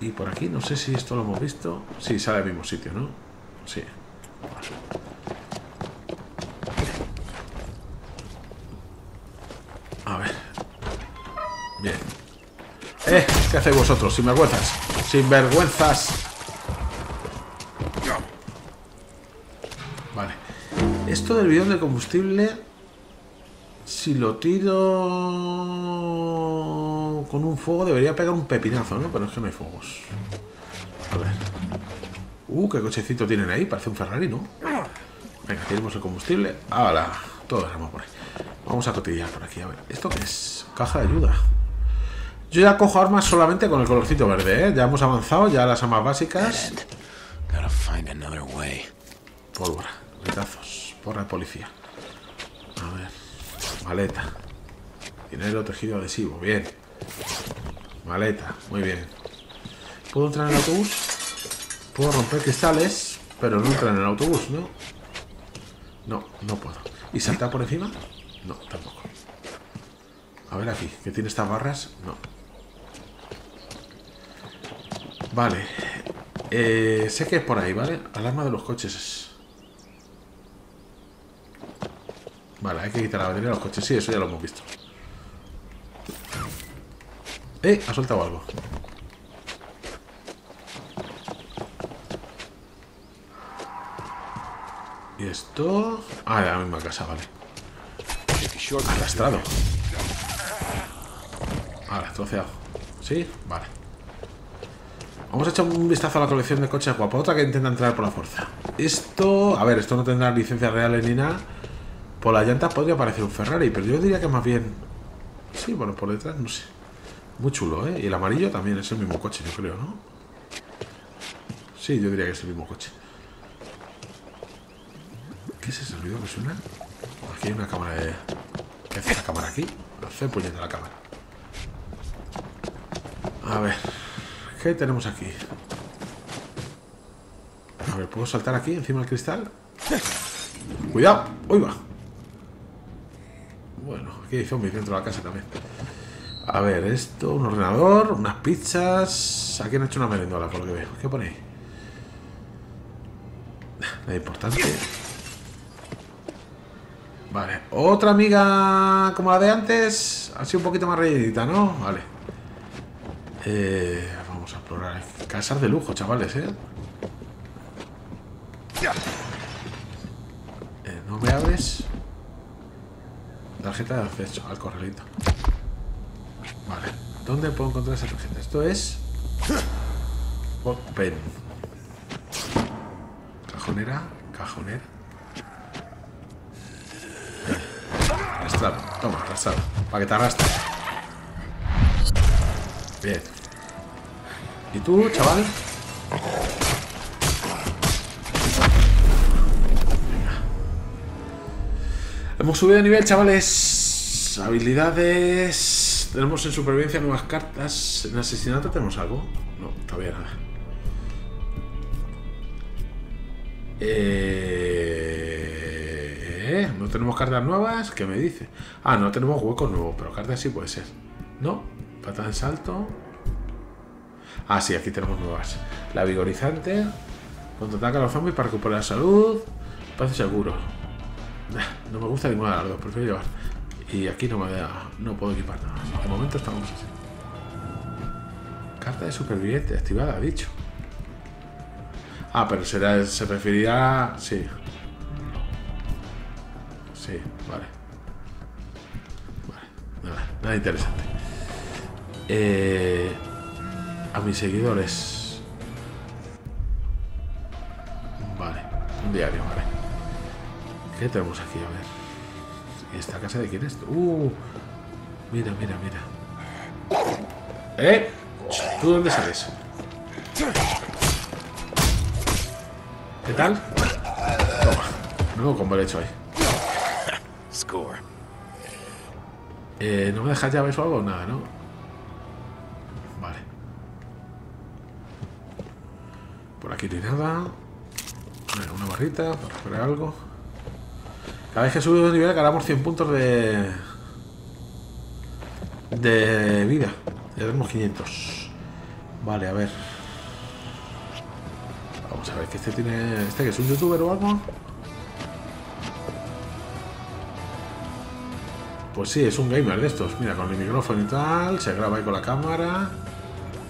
Y por aquí, no sé si esto lo hemos visto. Sí, sale al mismo sitio, ¿no? Sí. A ver. Bien. ¡Eh! ¿Qué hacéis vosotros? Sinvergüenzas. Sinvergüenzas. Vale. Esto del bidón de combustible. Si lo tiro con un fuego debería pegar un pepinazo, ¿no? Pero es que no hay fuegos. A ver. Uh, qué cochecito tienen ahí. Parece un Ferrari, ¿no? Venga, tiremos el combustible. ¡Hala! Todo derrama por ahí. Vamos a cotillear por aquí. A ver, ¿esto qué es? Caja de ayuda. Yo ya cojo armas solamente con el colorcito verde, ¿eh? Ya hemos avanzado, ya las armas básicas. Pólvora, retazos, porra de policía. A ver, maleta. Dinero tejido adhesivo, bien. Maleta, muy bien. ¿Puedo entrar en el autobús? Puedo romper cristales, pero no entrar en el autobús, ¿no? No, no puedo. ¿Y saltar por encima? No, tampoco. A ver aquí, ¿qué tiene estas barras? No. Vale. Eh, sé que es por ahí, ¿vale? Alarma de los coches. Vale, hay que quitar la batería de los coches. Sí, eso ya lo hemos visto. ¡Eh! Ha soltado algo. ¿Y esto? Ah, la misma casa, vale. Arrastrado. Ahora, troceado. ¿Sí? Vale. Vamos a echar un vistazo a la colección de coches guapa. Otra que intenta entrar por la fuerza. Esto... A ver, esto no tendrá licencias reales ni nada. Por las llantas podría parecer un Ferrari, pero yo diría que más bien... Sí, bueno, por detrás, no sé. Muy chulo, ¿eh? Y el amarillo también es el mismo coche, yo creo, ¿no? Sí, yo diría que es el mismo coche. ¿Qué es ese ruido que suena? Aquí hay una cámara de... ¿Qué hace esa cámara aquí? No sé, puñeta la cámara. A ver, ¿qué tenemos aquí? A ver, ¿puedo saltar aquí encima del cristal? ¡Cuidado! ¡Uy va! Aquí hay zombies dentro de la casa también. A ver, esto, un ordenador, unas pizzas... Aquí han hecho una merendola, por lo que veo. ¿Qué ahí? Nada importante. Vale, otra amiga como la de antes. Así un poquito más rellenita, ¿no? Vale. Eh, vamos a explorar. Casas de lujo, chavales, ¿eh? eh no me abres. Tarjeta de acceso al corralito. Vale. ¿Dónde puedo encontrar esa tarjeta? Esto es... Open. Cajonera. Cajonera. Arrastrado. Toma, arrastrado. Para que te arrastre. Bien. ¿Y tú, chaval? Hemos subido de nivel, chavales. Habilidades. Tenemos en supervivencia nuevas cartas. En asesinato tenemos algo. No, todavía nada. Eh, no tenemos cartas nuevas. ¿Qué me dice? Ah, no tenemos huecos nuevos, pero cartas sí puede ser. No, pata de salto. Ah, sí, aquí tenemos nuevas. La vigorizante. Contraataca a los zombies para recuperar salud. Parece seguro. No me gusta ninguna de las dos, prefiero llevar. Y aquí no me da, no puedo equipar nada. De momento estamos así. Carta de superviviente activada, dicho. Ah, pero será, se referirá. Sí. Sí, vale. Vale, nada, nada interesante. Eh, a mis seguidores. Vale, un diario, vale. ¿Qué tenemos aquí? A ver. ¿Y esta casa de quién es? Uh, mira, mira, mira. ¿Eh? ¿Tú dónde sales? ¿Qué tal? Toma. Nuevo combo le he hecho ahí. Score. Eh, ¿No me dejas llaves o algo? Nada, ¿no? Vale. Por aquí no hay nada. Venga, una barrita para recuperar algo. Cada vez que subimos de nivel ganamos 100 puntos de... De vida. Ya tenemos 500. Vale, a ver. Vamos a ver, que este tiene... ¿Este que es un youtuber o algo? Pues sí, es un gamer de estos. Mira, con el micrófono y tal. Se graba ahí con la cámara.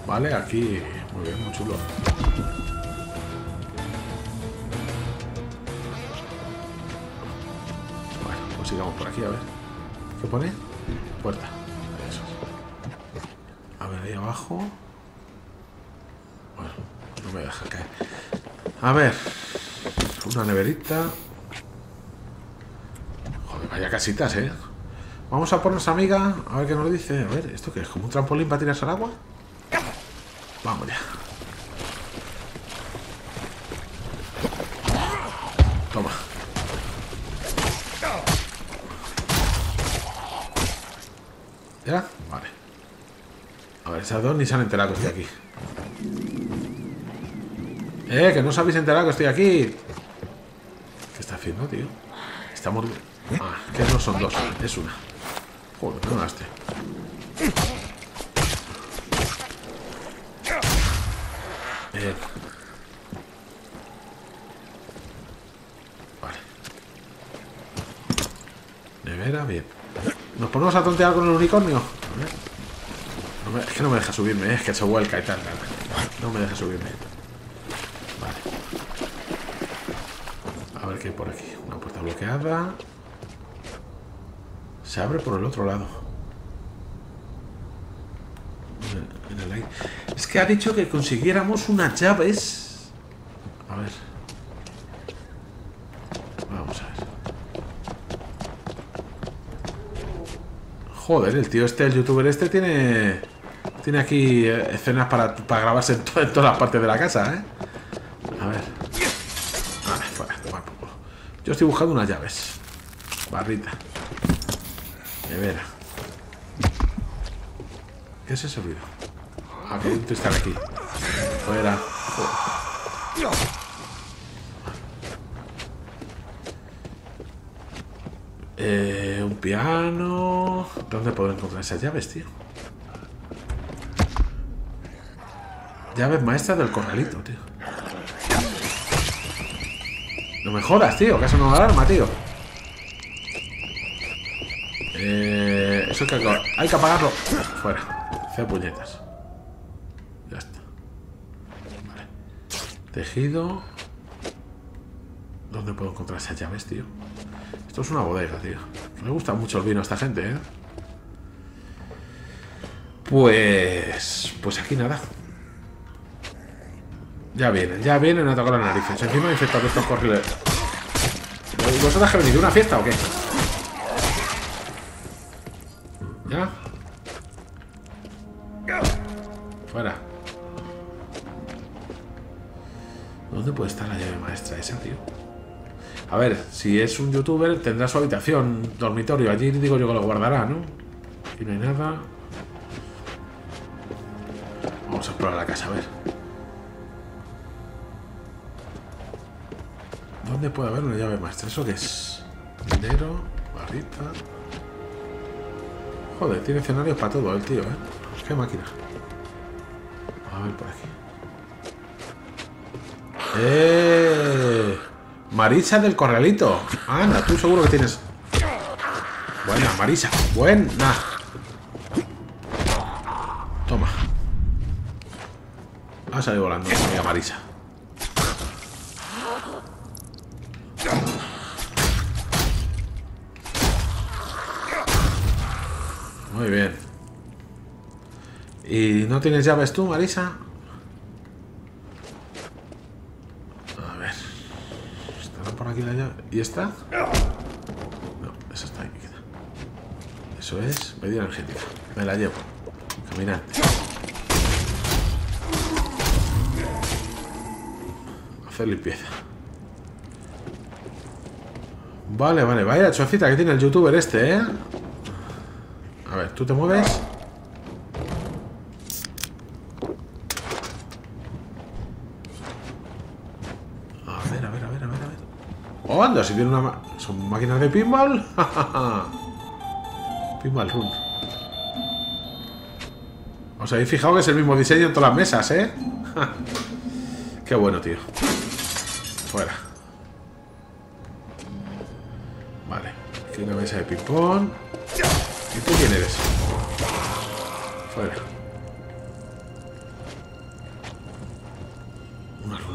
Vale, aquí... Muy bien, muy chulo. Sigamos por aquí, a ver. ¿Qué pone? Puerta. A ver, ahí abajo. Bueno, no me deja caer. A ver. Una neverita. Joder, vaya casitas, ¿eh? Vamos a por nuestra amiga, a ver qué nos dice. A ver, ¿esto qué es? ¿Como un trampolín para tirarse al agua? Vamos ya. Toma. ¿Ya? Vale. Ni se han enterado que estoy aquí. ¡Eh! Que no os habéis enterado que estoy aquí. ¿Qué está haciendo, tío? Está mordiendo. Ah, que no son dos, es una. Joder, no gaste. Bien. Vale. Nevera, bien. Nos ponemos a tontear con el unicornio. Es que no me deja subirme, es que se vuelca y tal, tal. No me deja subirme. Vale. A ver qué hay por aquí. Una puerta bloqueada. Se abre por el otro lado. Es que ha dicho que consiguiéramos unas llaves. A ver. Vamos a ver. Joder, el tío este, el youtuber este, tiene. Tiene aquí eh, escenas para, para grabarse en, to- en todas las partes de la casa, ¿eh? A ver. Vale, fuera, tomar por culo. Yo estoy buscando unas llaves. Barrita. Nevera. ¿Qué es ese ruido? Ah, que hay un cristal aquí. Fuera. Eh, un piano. ¿Dónde puedo encontrar esas llaves, tío? Llaves maestras del corralito, tío. No me jodas, tío, que eso no es alarma, tío. Eh, eso hay que, hay que apagarlo. Fuera. Hacer puñetas. Ya está. Vale. Tejido. ¿Dónde puedo encontrar esas llaves, tío? Esto es una bodega, tío. Me gusta mucho el vino a esta gente, ¿eh? Pues... Pues aquí nada. Ya vienen, ya vienen a tocar las narices. Encima he infectado estos corriles. ¿Vosotras que venís de una fiesta o qué? ¿Ya? Fuera. ¿Dónde puede estar la llave maestra esa, tío? A ver, si es un youtuber, tendrá su habitación, dormitorio. Allí digo yo que lo guardará, ¿no? Aquí no hay nada. Vamos a explorar la casa, a ver. ¿Dónde puede haber una llave maestra? ¿Eso qué es? Dinero, barrita. Joder, tiene escenarios para todo el tío, ¿eh? Qué máquina. A ver por aquí. ¡Eh! Marisa del Corralito. Anda, tú seguro que tienes. Buena, Marisa. Buena. Toma. Ha salido volando, mi amiga Marisa. Muy bien. ¿Y no tienes llaves tú, Marisa? A ver. ¿Estará por aquí la llave? ¿Y esta? No, esa está ahí. Eso es medida energética. Me la llevo. Caminante. Hacer limpieza. Vale, vale. Vaya chocita que tiene el youtuber este, ¿eh? A ver, ¿tú te mueves? Oh, anda, si tiene una... ¿Son máquinas de pinball? pinball Run. Os habéis fijado que es el mismo diseño en todas las mesas, ¿eh? Qué bueno, tío. Fuera. Vale. Aquí una mesa de ping-pong. ¿Y tú quién eres? Fuera.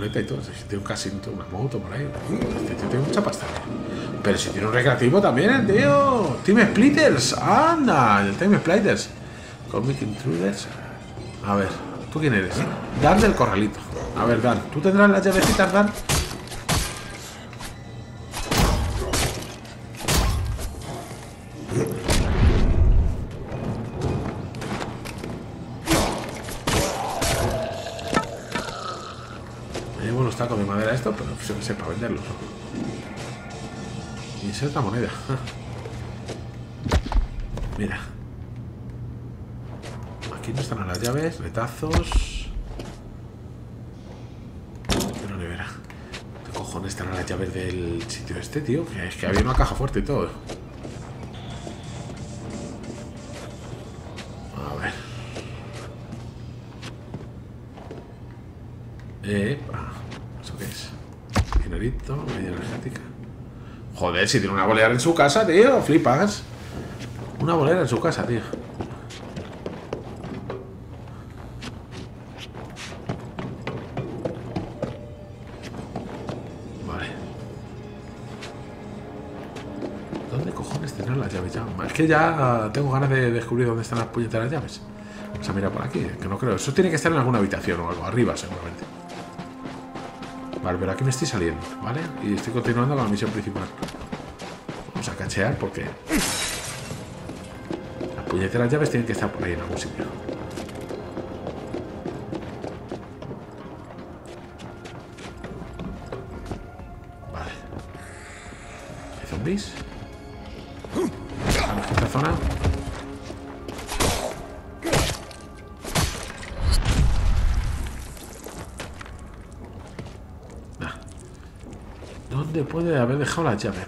Y todo. Si tiene un casino, una moto por ahí. Este tío tiene mucha pasta. Pero si tiene un recreativo también, tío. Team Splitters. Anda, el Team Splitters. Comic Intruders. A ver, ¿tú quién eres? Dan del Corralito. A ver, Dan, ¿tú tendrás las llavecitas, Dan? Pero yo sé, para venderlos. ¿no? Inserta moneda. Mira. Aquí no están las llaves, retazos. Pero nevera. ¿Qué cojones están las llaves del sitio este, tío? Que es que había una caja fuerte y todo. Si tiene una bolera en su casa, tío. Flipas. Una bolera en su casa, tío. Vale. ¿Dónde cojones tendrán las llaves ya? Es que ya tengo ganas de descubrir dónde están las puñeteras llaves. Vamos a mirar por aquí, que no creo. Eso tiene que estar en alguna habitación o algo, arriba seguramente. Vale, pero aquí me estoy saliendo, ¿vale? Y estoy continuando con la misión principal. Cachear porque... Las puñeteras llaves tienen que estar por ahí en algún sitio. Vale. ¿Hay zombies? Vamos a esta zona. ¿Dónde puede haber dejado las llaves,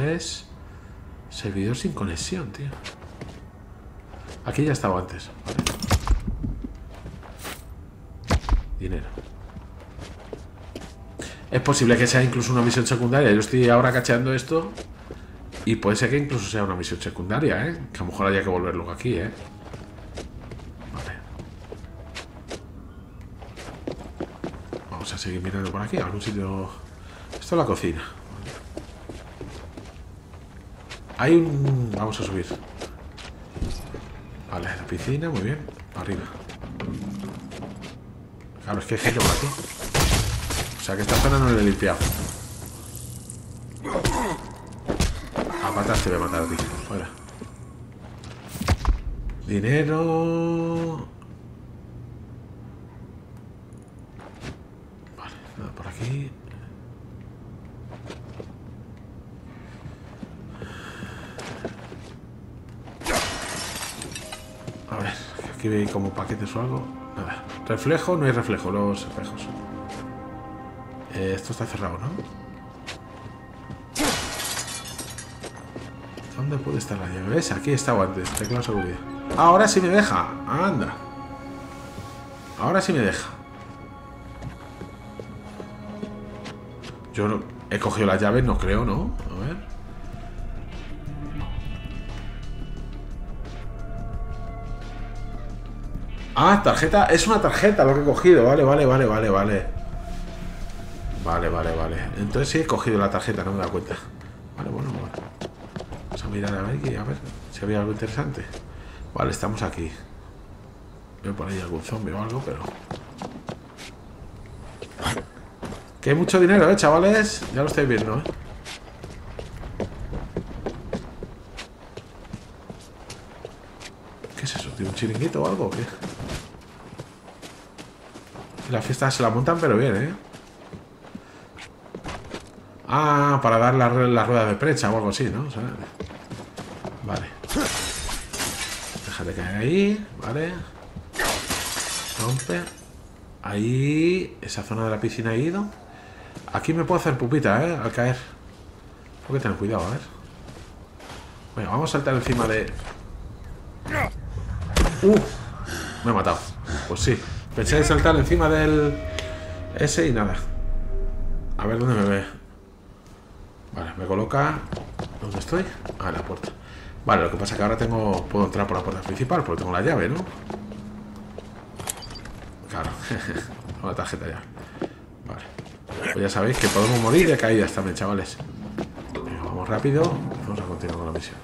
es... Servidor sin conexión, tío. Aquí ya estaba antes. Dinero. Es posible que sea incluso una misión secundaria. Yo estoy ahora cacheando esto. Y puede ser que incluso sea una misión secundaria, ¿eh? Que a lo mejor haya que volver luego aquí, ¿eh? Vale. Vamos a seguir mirando por aquí. Algún sitio... Esto es la cocina. Hay un... Vamos a subir. Vale, la piscina, muy bien. Arriba. Claro, es que hay gente por aquí. O sea que esta zona no la he limpiado. A matar te voy a matar a ti. Fuera. Dinero. Vale, nada por aquí. A ver, como paquetes o algo. Nada. Reflejo, no hay reflejo, los espejos. Eh, esto está cerrado, ¿no? ¿Dónde puede estar la llave? ¿Ves? Aquí estaba antes. Teclado seguridad. Ahora sí me deja. Anda. Ahora sí me deja. Yo. He cogido las llaves, no creo, ¿no? Ah, tarjeta. Es una tarjeta lo que he cogido. Vale, vale, vale, vale, vale. Vale, vale, vale. Entonces sí he cogido la tarjeta, no me da cuenta. Vale, bueno, bueno. Vamos a mirar a ver, aquí, a ver si había algo interesante. Vale, estamos aquí. Veo por ahí algún zombie o algo, pero... Que hay mucho dinero, ¿eh, chavales? Ya lo estáis viendo, ¿eh? ¿Qué es eso, tío? ¿Un chiringuito o algo o qué? La fiesta se la montan, pero bien, ¿eh? Ah, para dar la, la rueda de prensa o algo así, ¿no? O sea, vale. Déjate caer ahí, vale. Rompe. Ahí, esa zona de la piscina ha ido. Aquí me puedo hacer pupita, ¿eh? Al caer. Tengo que tener cuidado, a ver. Venga, vamos a saltar encima de... ¡Uh! Me he matado. Pues sí. Pensé en saltar encima del... Ese y nada. A ver dónde me ve. Vale, me coloca... ¿Dónde estoy? Ah, en la puerta. Vale, lo que pasa es que ahora tengo... Puedo entrar por la puerta principal porque tengo la llave, ¿no? Claro. Con la tarjeta ya. Vale. Pues ya sabéis que podemos morir de caídas también, chavales. Vamos rápido. Vamos a continuar con la misión.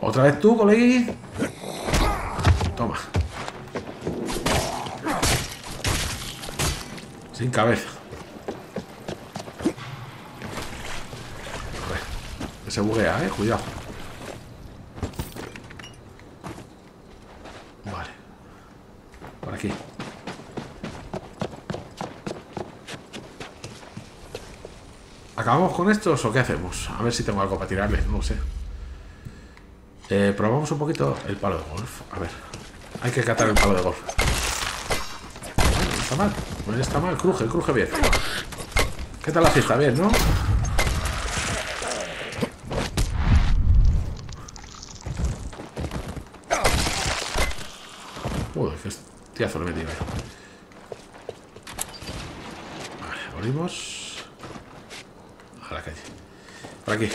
¿Otra vez tú, colegui? Toma. Sin cabeza. Que se buguea, eh. Cuidado. Vale. Por aquí. ¿Acabamos con estos o qué hacemos? A ver si tengo algo para tirarles, no sé. Eh, probamos un poquito el palo de golf. A ver. Hay que catar el palo de golf. Está mal. No está mal. Cruje, cruje bien. ¿Qué tal la fiesta? Bien, ¿no? Uy, qué hostiazo le metí. Vale, abrimos. A la calle. Por aquí.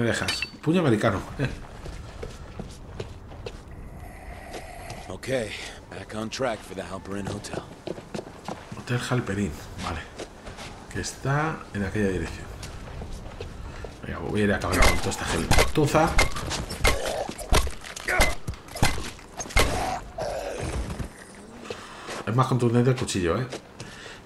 Me dejas? Puño americano. Okay, back on track for the Halperin Hotel. Hotel Halperin. Vale. Que está en aquella dirección. Venga, voy a ir a acabar con toda esta gentuza. Es más contundente el cuchillo, ¿eh?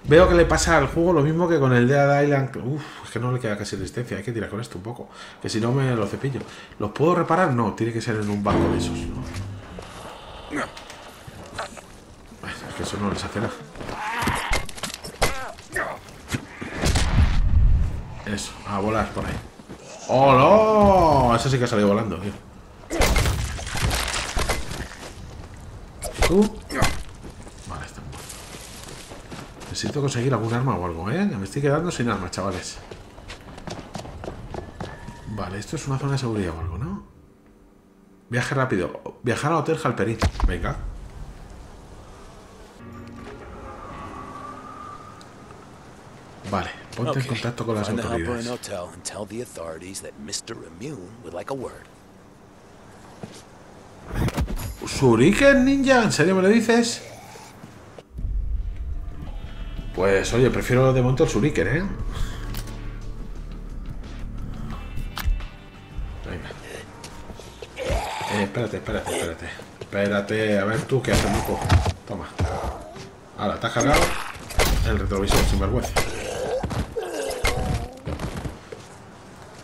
Veo que le pasa al juego lo mismo que con el Dead Island. Uf, que no le queda casi resistencia. Hay que tirar con esto un poco. Que si no me lo cepillo. ¿Los puedo reparar? No, tiene que ser en un banco de esos. ¿no? Es que eso no les hace. Eso, a volar por ahí. ¡Oh, no! Eso sí que ha salido volando, tío. Vale, está muerto. Necesito conseguir algún arma o algo, ¿eh? Me estoy quedando sin armas, chavales. Vale, esto es una zona de seguridad o algo, ¿no? Viaje rápido. Viajar al Hotel Halperin. Venga. Vale, ponte en contacto con las autoridades. A. ¿Shuriken Ninja? ¿En serio me lo dices? Pues oye, prefiero de momento el Shuriken, ¿eh? Espérate, espérate, espérate. Espérate, a ver tú qué haces, loco. Toma. Ahora, te has cargado el retrovisor, sin vergüenza.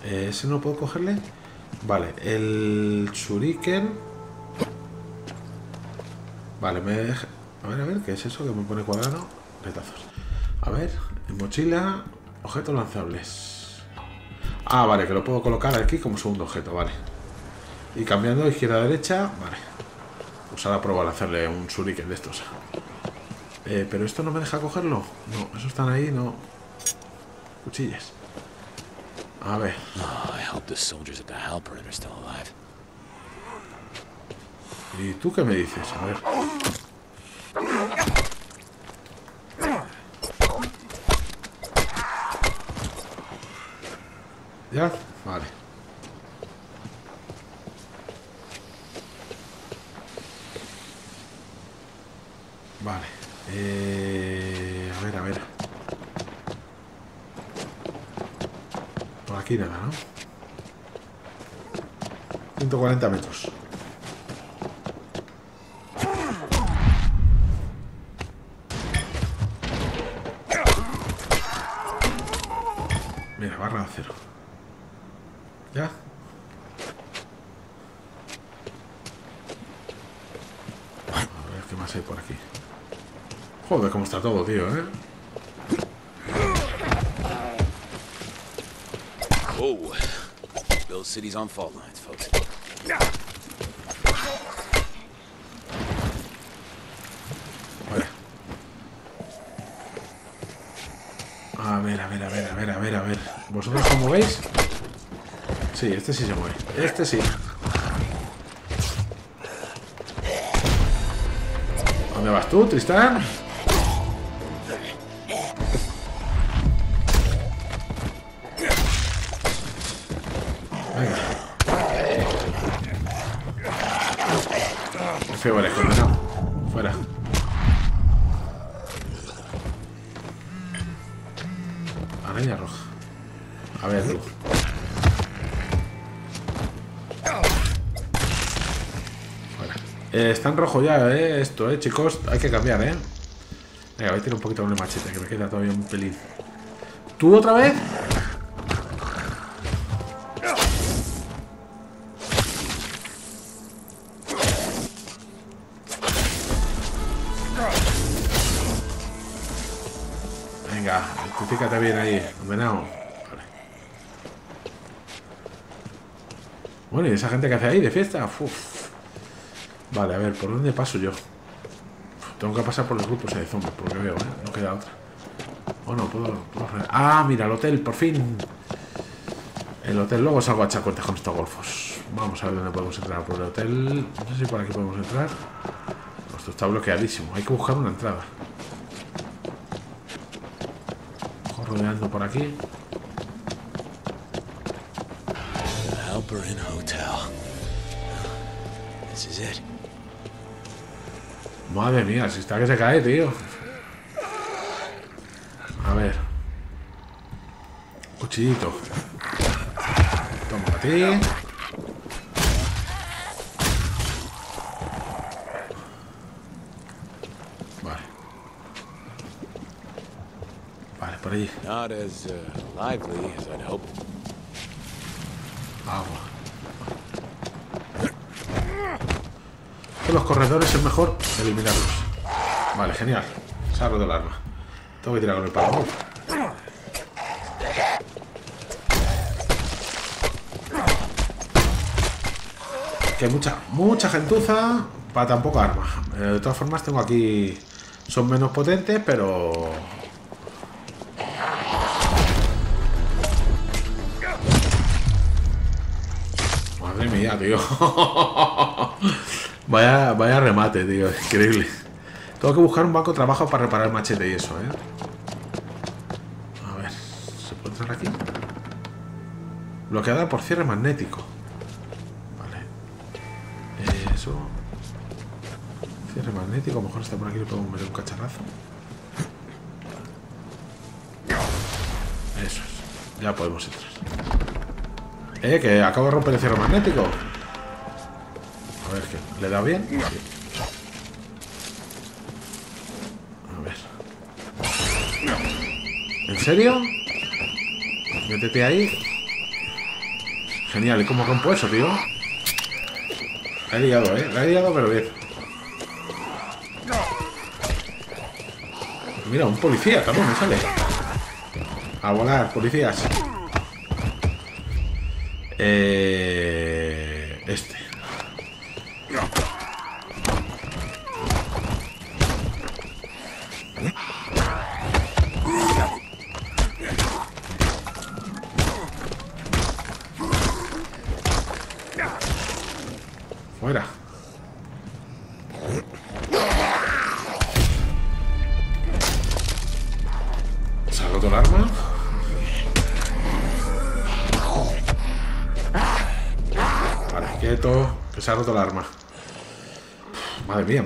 Eh, ¿Ese no puedo cogerle? Vale, el Shuriken. Vale, me deja... A ver, a ver, ¿qué es eso que me pone cuadrado? Retazos. A ver, mochila, objetos lanzables. Ah, vale, que lo puedo colocar aquí como segundo objeto, vale. Y cambiando de izquierda a derecha, vale. Pues ahora pruebo a lanzarle un shuriken de estos. Eh, pero esto no me deja cogerlo. No, esos están ahí, no. Cuchillas. A ver. I hope the soldiers at the Halperin are still alive. ¿Y tú qué me dices? A ver. ¿Ya? Vale. Vale. Eh, a ver, a ver. Por aquí nada, ¿no? 140 metros. Mira, barra de acero. ¿Ya? A ver qué más hay por aquí. Joder, cómo está todo, tío, ¿eh? Build cities on fault folks. Vale. A ver, a ver, a ver, a ver, a ver, a ver. ¿Vosotros cómo veis? Sí, este sí se mueve. Este sí. ¿Dónde vas tú, Tristán? Venga. Feo eres, condenado. Fuera. Araña roja. A ver, tú. Eh, está en rojo ya, eh, esto, eh, chicos. Hay que cambiar, eh. Venga, voy a tirar un poquito el machete, que me queda todavía un pelín. ¿Tú otra vez? Venga, fíjate bien ahí, condenado. Vale. Bueno, ¿y esa gente que hace ahí de fiesta? Uf. Vale, a ver, ¿por dónde paso yo? Tengo que pasar por los grupos de zombies, por lo que veo, ¿eh? No queda otra. Oh, no, puedo, puedo Ah, mira, el hotel, por fin. El hotel, luego salgo a cuentas con estos golfos. Vamos a ver dónde podemos entrar. Por el hotel. No sé si por aquí podemos entrar. Esto está bloqueadísimo. Hay que buscar una entrada. Ojo, rodeando por aquí. The Helper Inn Hotel. This is it. Madre mía, si está que se cae, tío. A ver. Cuchillito. Toma para ti. Vale. Vale, por allí. Not as uh, lively as I'd hoped. Agua. Que los corredores es mejor eliminarlos. Vale, genial. Se ha roto el arma. Tengo que tirar con el palo. Que hay mucha, mucha gentuza para tan poca arma. Eh, de todas formas, tengo aquí. Son menos potentes, pero. Madre mía, tío. vaya, vaya remate, tío. Increíble. Tengo que buscar un banco de trabajo para reparar el machete y eso, ¿eh? A ver, ¿se puede entrar aquí? Bloqueada por cierre magnético. Vale. Eh, Eso. Cierre magnético, a lo mejor está por aquí, le podemos meter un cacharrazo. Eso es. Ya podemos entrar. Eh, que acabo de romper el cierre magnético. ¿Le da bien? Sí. A ver. ¿En serio? Métete ahí. Genial, ¿y cómo rompo eso, tío? La he liado, ¿eh? La he liado, pero bien. Mira, un policía, cabrón, me sale. A volar, policías. Eh,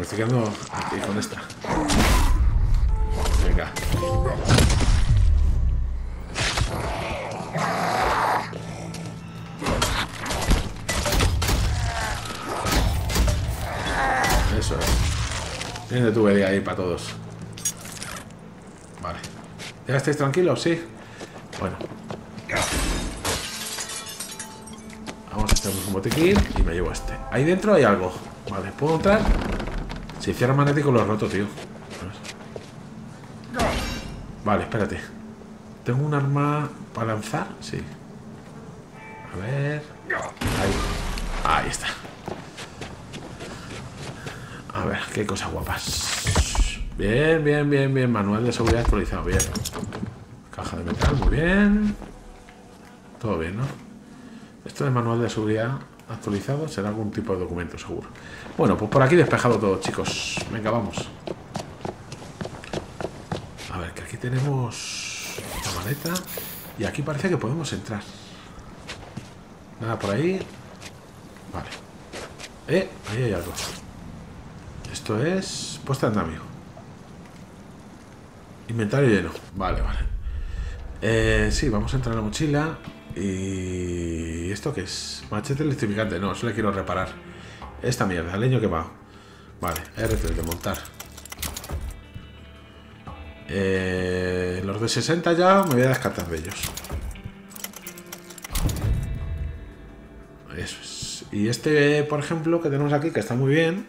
estoy quedando con esta. Venga. Eso es. Viene tu de ahí para todos. Vale. ¿Ya estáis tranquilos? Sí. Bueno. Vamos a echarnos un botiquín y me llevo este. Ahí dentro hay algo. Vale, ¿puedo entrar? Si cierra magnético lo he roto, tío. Vale, espérate. ¿Tengo un arma para lanzar? Sí. A ver. Ahí. Ahí está. A ver, qué cosas guapas. Bien, bien, bien, bien. Manual de seguridad actualizado. Bien. Caja de metal, muy bien. Todo bien, ¿no? Esto de manual de seguridad actualizado será algún tipo de documento, seguro. Bueno, pues por aquí despejado todo, chicos. Venga, vamos. A ver, que aquí tenemos la maleta. Y aquí parece que podemos entrar. Nada por ahí. Vale. Eh, ahí hay algo. Esto es puesta en amigo. Inventario lleno. Vale, vale. Eh, sí, vamos a entrar en la mochila. ¿Y esto qué es? Machete electrificante. No, eso le quiero reparar. Esta mierda, leño quemado. Vale, R3 de montar. Eh, los de 60 ya me voy a descartar de ellos. Eso es. Y este, por ejemplo, que tenemos aquí, que está muy bien,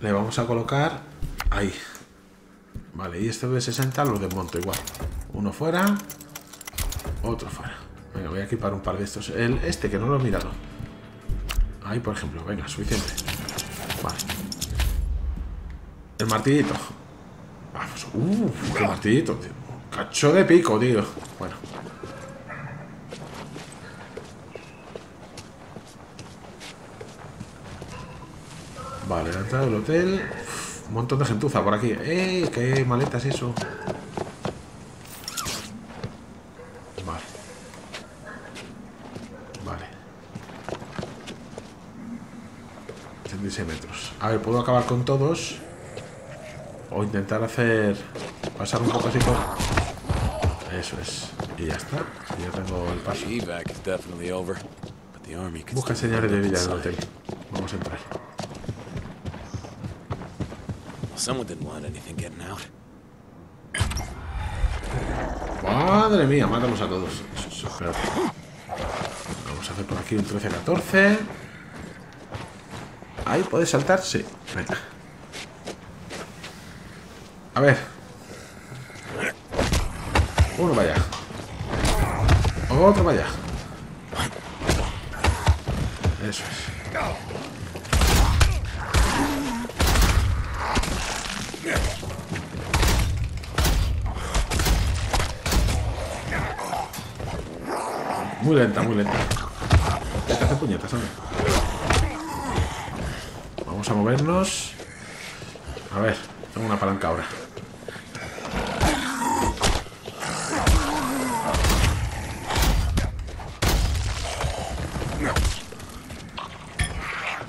le vamos a colocar ahí. Vale, y este de 60 lo desmonto igual. Uno fuera, otro fuera. Venga, voy a equipar un par de estos. El, este, que no lo he mirado. Ahí, por ejemplo. Venga, suficiente. Vale. El martillito. Vamos. Uf, qué martillito, tío. Cacho de pico, tío. Bueno. Vale, la entrada del hotel. Uf, un montón de gentuza por aquí. ¡Eh! ¡Qué maletas eso! Vale. Vale. 36 metros. A ver, puedo acabar con todos. O intentar hacer... Pasar un poco así por... Eso es. Y ya está. Y ya tengo el paso. Busca señales de vida en el inside. hotel. Vamos a entrar. Someone didn't want anything getting out. Madre mía, mátalos a todos. Eso, espérate. Vamos a hacer por aquí un 13-14. Ahí, ¿puedes saltar? Sí. Venga. A ver. Uno allá. Otro allá. Eso es. Muy lenta, muy lenta. Te hace puñetas, hombre. A movernos. A ver, tengo una palanca ahora.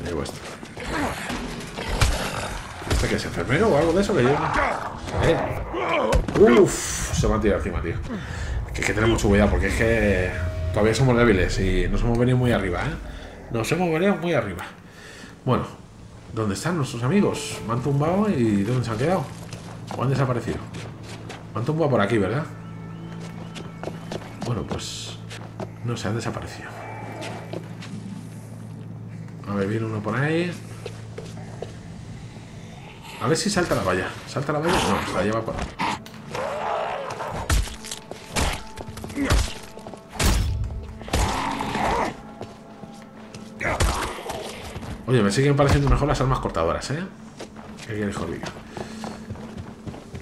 Llevo esto. ¿Este que es enfermero o algo de eso que lleva? ¿Eh? Uf, se me ha tirado encima, tío. Que hay que tener mucho cuidado porque es que todavía somos débiles y nos hemos venido muy arriba, ¿eh? Nos hemos venido muy arriba. Bueno, ¿dónde están nuestros amigos? ¿Me han tumbado y dónde se han quedado? ¿O han desaparecido? Me han tumbado por aquí, ¿verdad? Bueno, pues no se han desaparecido. A ver, viene uno por ahí. A ver si salta la valla. ¿Salta la valla? No, se la lleva por ahí. Oye, me siguen pareciendo mejor las armas cortadoras, ¿eh? ¿Qué quieres diga?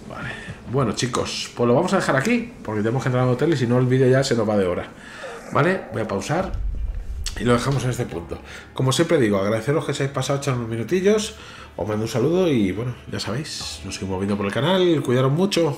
Vale. Bueno, chicos, pues lo vamos a dejar aquí, porque tenemos que entrar al hotel y si no el vídeo ya se nos va de hora. ¿Vale? Voy a pausar y lo dejamos en este punto. Como siempre digo, agradeceros que se hayáis pasado echar unos minutillos, os mando un saludo y bueno, ya sabéis, nos seguimos viendo por el canal, cuidaros mucho.